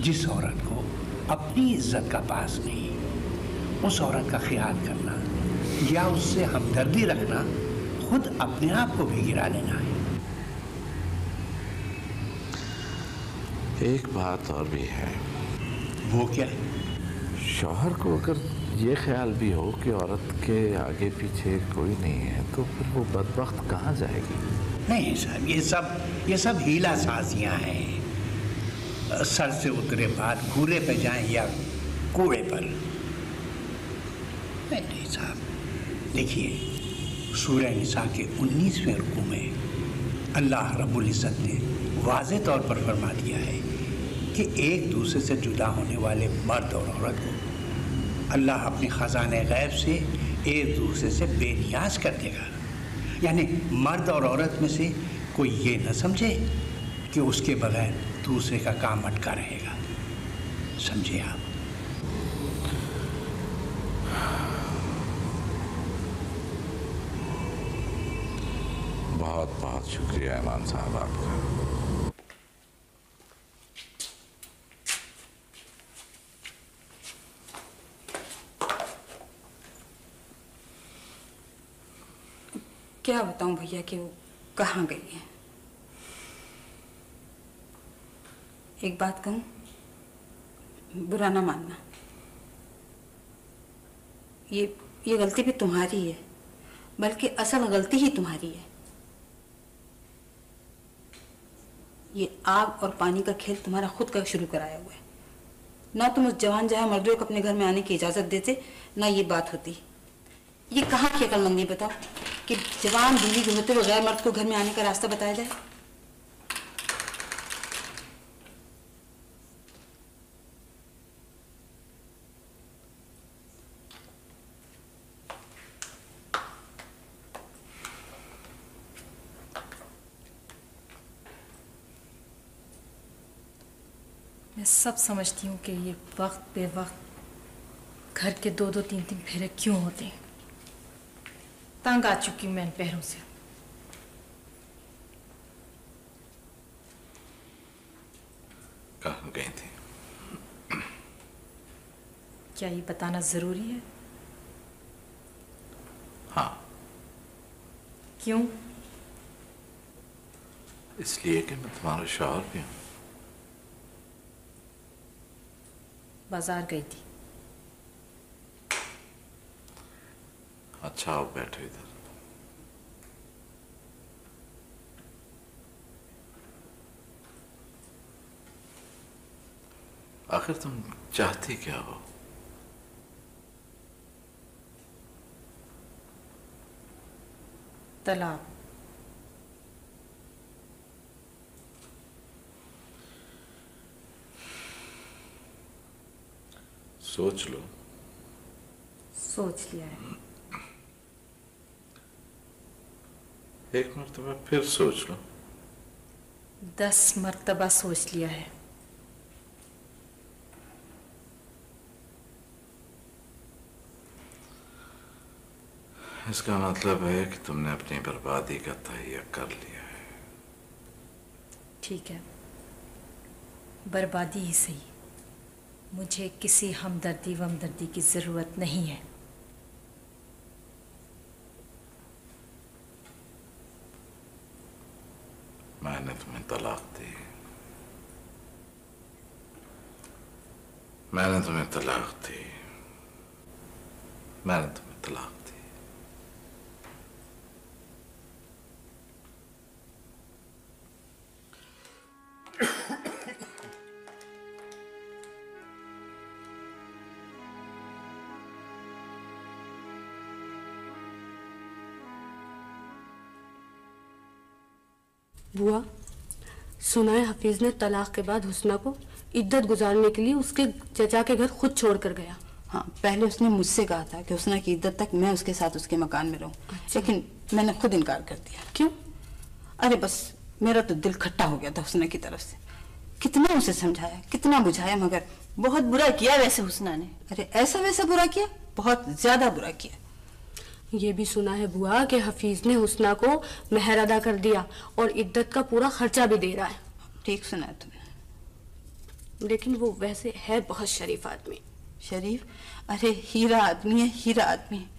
जिस औरत को अपनी इज़्ज़त का पास नहीं उस औरत का ख्याल करना या उससे हमदर्दी रखना खुद अपने आप को भी गिरा लेना है। एक बात और भी है। वो क्या? शौहर को अगर ये ख्याल भी हो कि औरत के आगे पीछे कोई नहीं है तो फिर वो बदबख्त कहाँ जाएगी? नहीं साहब, ये सब ये सब हीला साजियाँ हैं। सर से उतरे बाद घूरे पे जाएँ या कूड़े पर। नहीं साहब, देखिए, सूर्य निसा के 19वें रुकू में अल्लाह रब्बुल इज़्ज़त ने वाज तौर पर फरमा दिया है कि एक दूसरे से जुदा होने वाले मर्द और औरत को अल्लाह अपने ख़जान गैब से एक दूसरे से बेनियाज कर देगा। यानी मर्द और औरत में से कोई ये न समझे कि उसके बगैर दूसरे का काम अटका रहेगा। समझे आप? बहुत बहुत शुक्रिया ईमान साहब आपका। क्या बताऊँ भैया कि वो कहाँ गई है? एक बात कहूँ, बुरा ना मानना। ये ये गलती भी तुम्हारी है, बल्कि असल गलती ही तुम्हारी है। ये आग और पानी का खेल तुम्हारा खुद का शुरू कराया हुआ है। ना तुम उस जवान जहाँ मर्दों को अपने घर में आने की इजाज़त देते, ना ये बात होती। ये कहाँ की अकलमंदी बताओ कि जवान बीवी होते बगैर मर्द को घर में आने का रास्ता बताया जाए। मैं सब समझती हूँ कि ये वक्त बे वक्त घर के दो दो तीन तीन फेरे क्यों होते हैं। तंग आ चुकी मैं इन पैरों से कहाँ गई थी क्या ये बताना ज़रूरी है हाँ क्यों इसलिए कि मैं तुम्हारा शौहर भी हूँ बाज़ार गई थी अच्छा आओ बैठो इधर आखिर तुम चाहते क्या हो? तलाक सोच लो। सोच लिया है। एक मरतबा फिर सोच लो। दस मर्तबा सोच लिया है। इसका मतलब है कि तुमने अपनी बर्बादी का तहिया कर लिया है। ठीक है। बर्बादी ही सही। मुझे किसी हमदर्दी वमदर्दी की ज़रूरत नहीं है। मैंने तुम्हें तलाक दी मैंने तुम्हें तलाक दी मैंने तुम्हें तलाक दी बुआ सुना है हफीज ने तलाक के बाद हुसना को इद्दत गुजारने के लिए उसके चचा के घर खुद छोड़ कर गया। हाँ पहले उसने मुझसे कहा था कि हुसना की इद्दत तक मैं उसके साथ उसके मकान में रहूँ। लेकिन मैंने खुद इनकार कर दिया। क्यों? अरे बस मेरा तो दिल खट्टा हो गया था हुसना की तरफ़ से। कितना उसे समझाया कितना बुझाया मगर बहुत बुरा किया वैसे हुसना ने। अरे ऐसा वैसा बुरा किया? बहुत ज़्यादा बुरा किया। ये भी सुना है बुआ कि हफीज ने हुसना को मेहर अदा कर दिया और इद्दत का पूरा खर्चा भी दे रहा है। ठीक सुना है तुमने। लेकिन वो वैसे है बहुत शरीफ आदमी। शरीफ? अरे हीरा आदमी है हीरा आदमी है।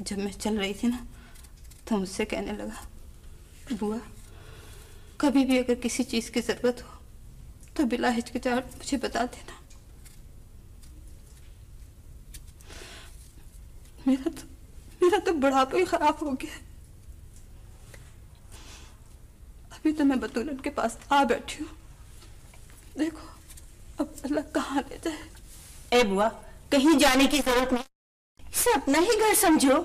जब मैं चल रही थी ना तो मुझसे कहने लगा बुआ कभी भी अगर किसी चीज़ की ज़रूरत हो तो बिला हिचकिचाहट मुझे बता देना। मेरा तो मेरा तो बुढ़ापा ही खराब हो गया अभी तो मैं बतूलन के पास आ बैठी हूँ। देखो, अब अल्लाह कहाँ ले जाए। ए बुआ, कहीं जाने की ज़रूरत नहीं। इसे अपना ही घर समझो।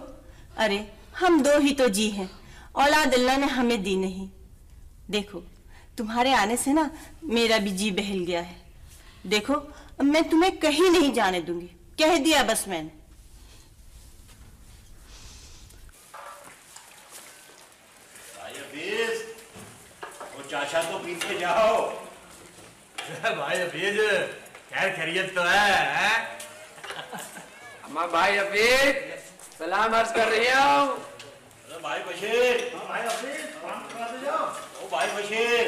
अरे, हम दो ही तो जी हैं। औलाद अल्लाह ने हमें दी नहीं। देखो, तुम्हारे आने से ना मेरा भी जी बहल गया है। देखो मैं तुम्हें कहीं नहीं जाने दूँगी। कह दिया बस मैंने भाई हफीज वो चाचा तो पीछे जाओ। भाई हफीज खैर खैरियत तो है, हैं? अम्मा भाई हफीज सलाम अर्ज़ कर रही हूँ? अरे भाई बशीर। भाई हफीज पान करा दे जाओ। ओ भाई बशीर।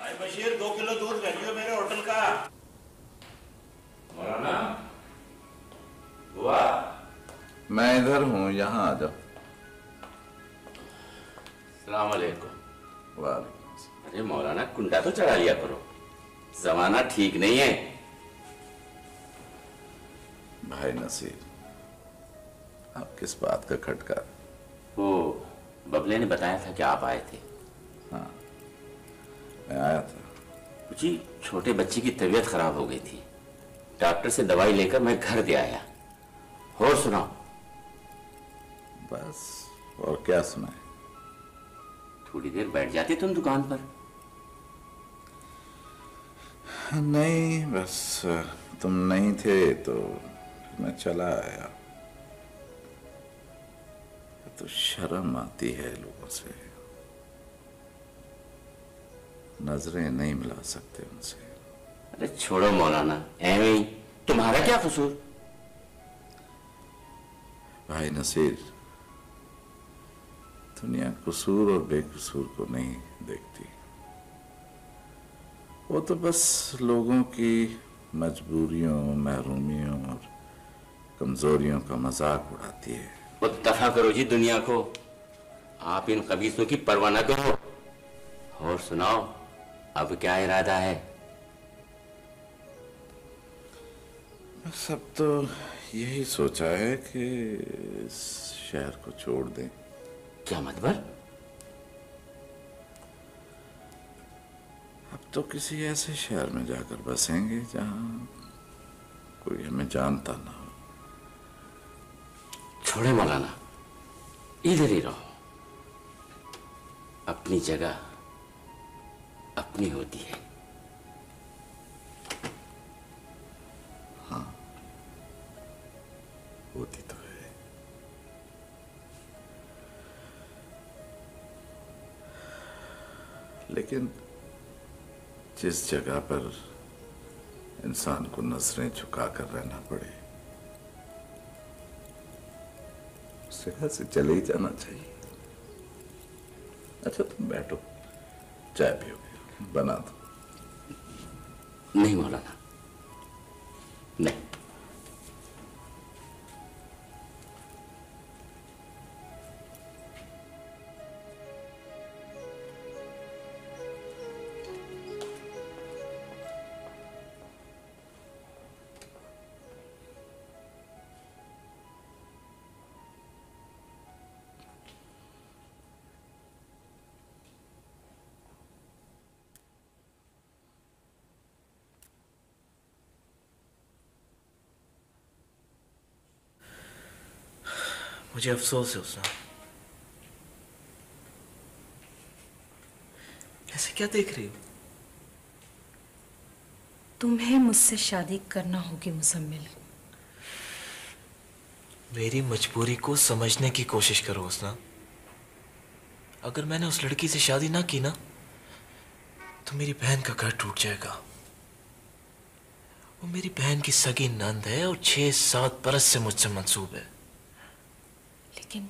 भाई बशीर दो किलो दूध भेजियो मेरे होटल का। मौलाना बुआ। मैं इधर हूँ यहाँ आ जाओ। सलाम अलैकुम। वालेकुम। अरे मौलाना कुंडा तो चढ़ा लिया करो। जमाना ठीक नहीं है। भाई नसीर आप किस बात का खटका? वो बबले ने बताया था कि आप आए थे। हाँ मैं आया था। जी छोटे बच्चे की तबीयत खराब हो गई थी। डॉक्टर से दवाई लेकर मैं घर दे आया। और सुनाओ। बस और क्या सुनाए? थोड़ी देर बैठ जाते तुम दुकान पर। नहीं बस तुम नहीं थे तो मैं चला आया। तो शर्म आती है लोगों से। नज़रें नहीं मिला सकते उनसे। अरे छोड़ो मौलाना एवं तुम्हारा क्या कसूर? भाई नसीर दुनिया कसूर और बेकसूर को नहीं देखती। वो तो बस लोगों की मजबूरियों महरूमियों और कमजोरियों का मज़ाक उड़ाती है। वो दफ़ा करो जी दुनिया को। आप इन कबीसों की परवाह न करो। और सुनाओ अब क्या इरादा है? बस अब तो यही सोचा है कि इस शहर को छोड़ दें। क्या मतलब तो किसी ऐसे शहर में जाकर बसेंगे जहाँ कोई हमें जानता ना हो। छोड़े मौलाना इधर ही रहो। अपनी जगह अपनी होती है। हाँ होती तो है। लेकिन जिस जगह पर इंसान को नज़रें झुकाकर रहना पड़े, उस जगह से चले ही जाना चाहिए। अच्छा तुम बैठो, चाय पियोगे, बना दो। नहीं मौलाना मुझे अफसोस है उसना ऐसे क्या देख रही हो? तुम्हें मुझसे शादी करना होगी मुजम्मिल मेरी मजबूरी को समझने की कोशिश करो उसना। अगर मैंने उस लड़की से शादी ना की ना तो मेरी बहन का घर टूट जाएगा। वो मेरी बहन की सगी नंद है और छह सात बरस से मुझसे मंसूब है। लेकिन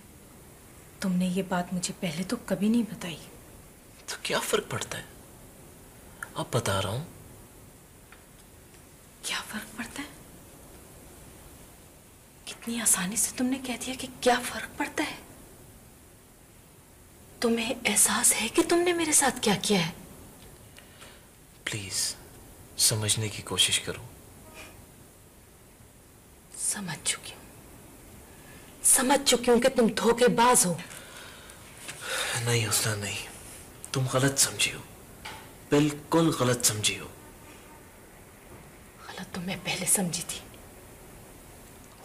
तुमने ये बात मुझे पहले तो कभी नहीं बताई। तो क्या फ़र्क पड़ता है? अब बता रहा हूँ। क्या फ़र्क पड़ता है? कितनी आसानी से तुमने कह दिया कि क्या फ़र्क पड़ता है? तुम्हें एहसास है कि तुमने मेरे साथ क्या किया है? प्लीज़ समझने की कोशिश करो। समझ चुकी हूँ। समझ चुकी हूँ कि तुम धोखेबाज हो। नहीं हुसना नहीं। तुम गलत समझी हो। बिल्कुल गलत समझी हो। गलत तो मैं पहले समझी थी।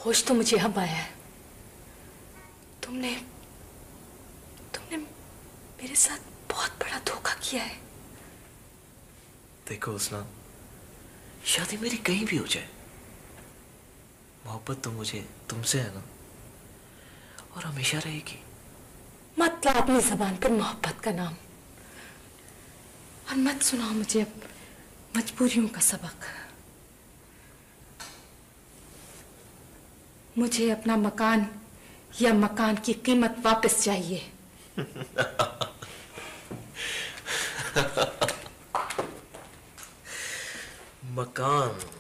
होश तो मुझे अब आया है। तुमने तुमने मेरे साथ बहुत बड़ा धोखा किया है। देखो हुसना शादी मेरी कहीं भी हो जाए। मोहब्बत तो मुझे तुमसे है ना? और हमेशा रहेगी। मत ला अपनी जबान पर मोहब्बत का नाम। और मत सुनाओ मुझे अब मजबूरियों का सबक। मुझे अपना मकान या मकान की कीमत वापस चाहिए। मकान?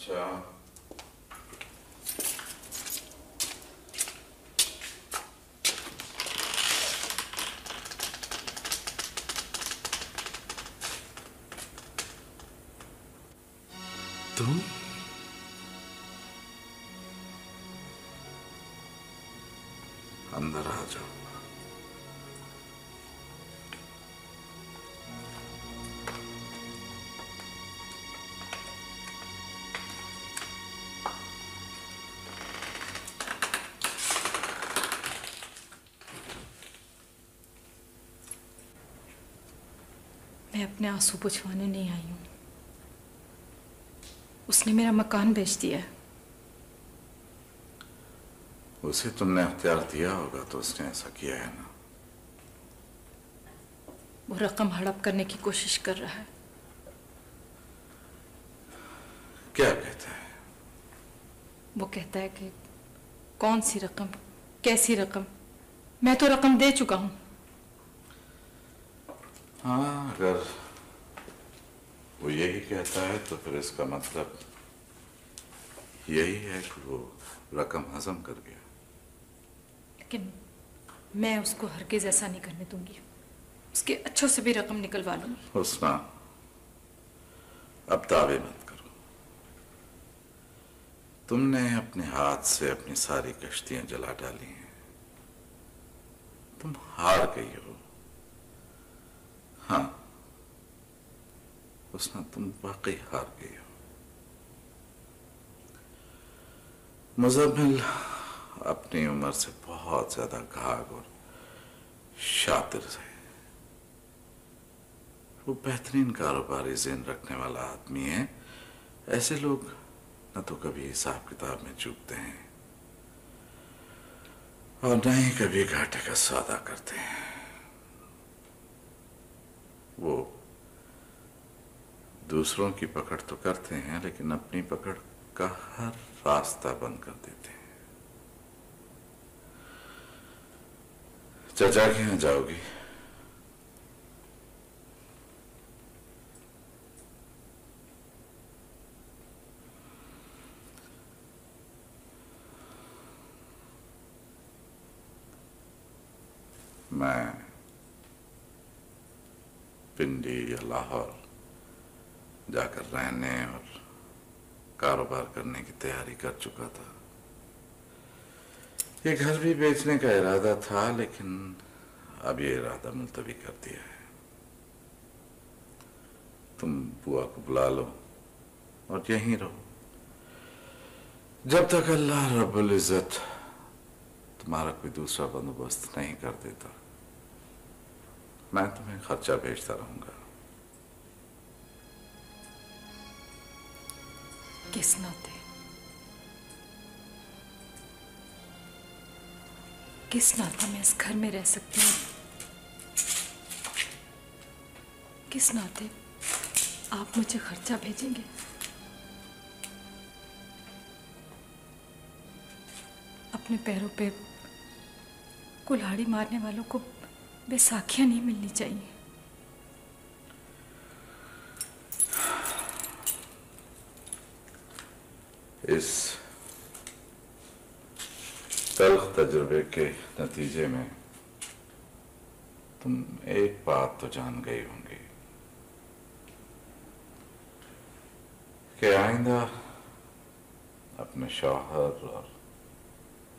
अच्छा तुम मैं अपने आँसू बुझवाने नहीं आई हूँ। उसने मेरा मकान बेच दिया है। उसे तुमने अख्तियार दिया होगा तो उसने ऐसा किया है ना? वो रकम हड़प करने की कोशिश कर रहा है। क्या कहता है? वो कहता है कि कौन सी रकम कैसी रकम? मैं तो रकम दे चुका हूँ। हाँ। अगर वो यही कहता है तो फिर इसका मतलब यही है कि वो रकम हजम कर गया। लेकिन मैं उसको हरगिज ऐसा नहीं करने दूँगी। उसके अच्छों से भी रकम निकलवा लूँगी। हुस्ना अब दावे मत करो। तुमने अपने हाथ से अपनी सारी कश्तियाँ जला डाली हैं। तुम हार गई हो। हाँ। उसने तुम वाकई हार गई हो। मुजम्मिल अपनी उम्र से बहुत ज़्यादा घाग और शातिर है। वो बेहतरीन कारोबारी जिन रखने वाला आदमी है। ऐसे लोग न तो कभी हिसाब किताब में चूकते हैं और न ही कभी घाटे का सौदा करते हैं। वो दूसरों की पकड़ तो करते हैं, लेकिन अपनी पकड़ का हर रास्ता बंद कर देते हैं। चाचा के यहाँ जाओगी। मैं पिंडी या लाहौर जाकर रहने और कारोबार करने की तैयारी कर चुका था। ये घर भी बेचने का इरादा था, लेकिन अब ये इरादा मुलतवी कर दिया है। तुम बुआ को बुला लो और यहीं रहो। जब तक अल्लाह रब्बुल इज़्ज़त तुम्हारा कोई दूसरा बंदोबस्त नहीं कर देता। मैं तुम्हें खर्चा भेजता रहूँगा। किस नाते? किस नाते मैं इस घर में रह सकती हूँ? किस नाते आप मुझे खर्चा भेजेंगे? अपने पैरों पे कुल्हाड़ी मारने वालों को बैसाखियाँ नहीं मिलनी चाहिए। इस तल्ख तजुर्बे के नतीजे में तुम एक बात तो जान गई होंगी कि आइंदा अपने शौहर और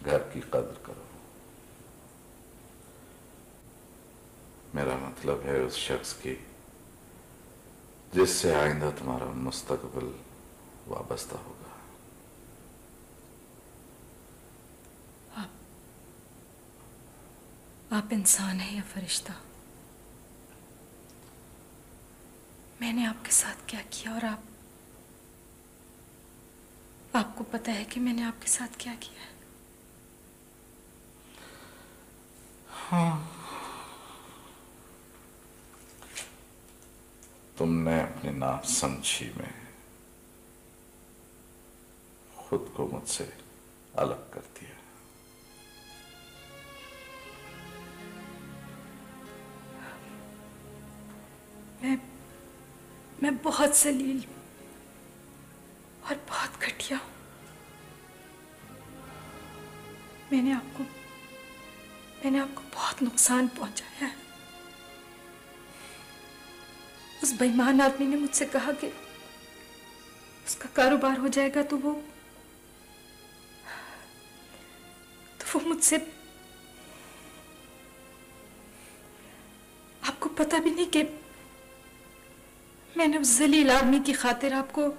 घर की कदर करो। मेरा मतलब है उस शख्स की जिससे आइंदा तुम्हारा मुस्तकबिल वाबस्ता होगा। आप आप इंसान हैं या फरिश्ता? मैंने आपके साथ क्या किया और आप आपको पता है कि मैंने आपके साथ क्या किया है? हाँ। तुमने अपनी नासमझी में खुद को मुझसे अलग कर दिया। मैं मैं बहुत जलील और बहुत घटिया हूँ। मैंने आपको मैंने आपको बहुत नुकसान पहुँचाया है। उस बेईमान आदमी ने मुझसे कहा कि उसका कारोबार हो जाएगा तो वो तो वो मुझसे आपको पता भी नहीं कि मैंने उस जलील आदमी की खातिर आपको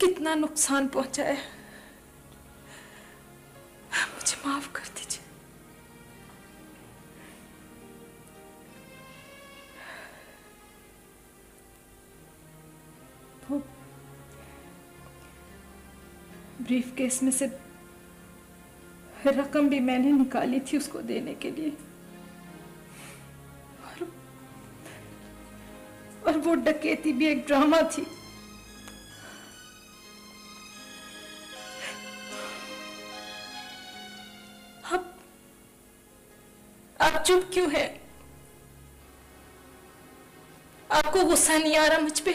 कितना नुकसान पहुँचाया मुझे माफ़ कर दीजिए। ब्रीफ केस में से रकम भी मैंने निकाली थी उसको देने के लिए। और, और वो डकैती भी एक ड्रामा थी। अब आप चुप क्यों है? आपको गुस्सा नहीं आ रहा मुझ पे?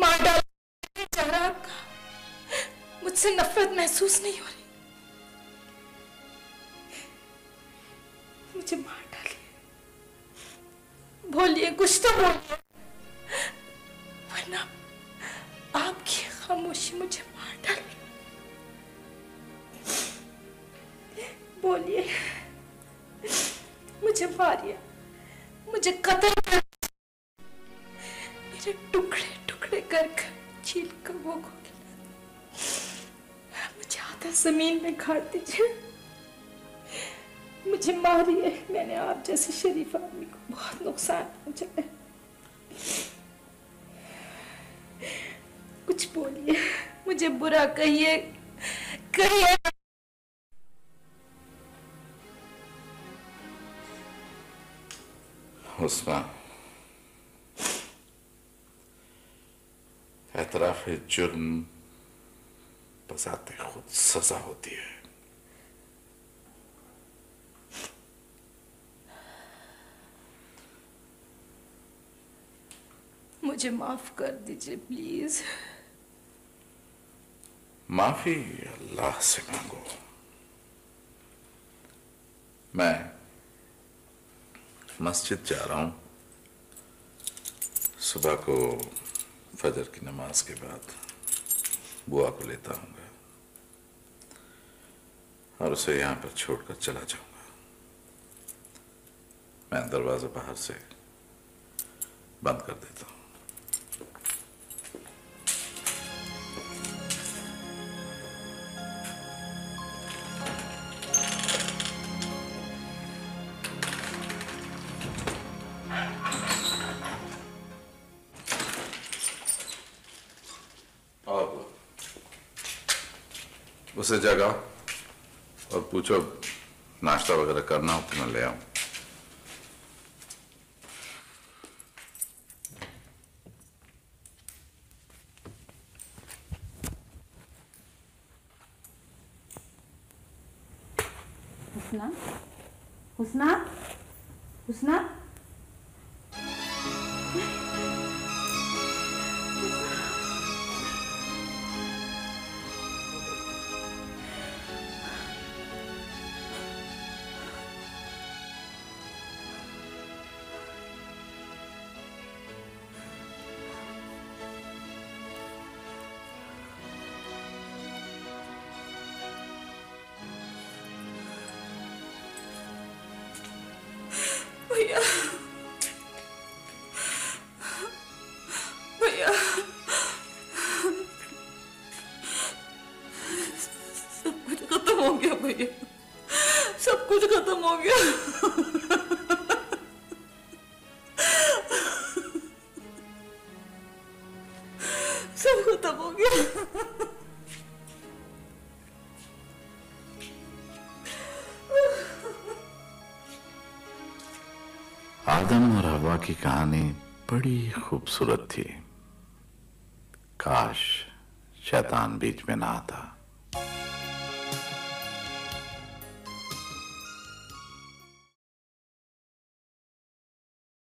मार डाल मुझसे नफरत महसूस नहीं हो रही। मुझे मार डालिए। बोलिए, कुछ तो बोलिए। वरना आपकी खामोशी मुझे मार डाले बोलिए, मुझे मारिए। मुझे कत्ल मेरे टुकड़े टुकड़े कर कर छील कर वो को ज़मीन में गाड़ दीजिए। मुझे मारिए मैंने आप जैसे शरीफ आदमी को बहुत नुकसान पहुँचाया कुछ बोलिए। मुझे बुरा कहिए। कहिए। हुस्ना एतराफ जुर्म बजाते खुद सजा होती है। मुझे माफ़ कर दीजिए प्लीज़। माफ़ी अल्लाह से मांगो। मैं मस्जिद जा रहा हूँ। सुबह को फजर की नमाज़ के बाद। बुआ को लेता हूँ और उसे यहाँ पर छोड़कर चला जाऊँगा। मैं दरवाज़ा बाहर से बंद कर देता हूँ। उसे जगाओ और पूछो नाश्ता वगैरह करना हो तो मैं ले आऊँ। की कहानी बड़ी खूबसूरत थी। काश शैतान बीच में ना आता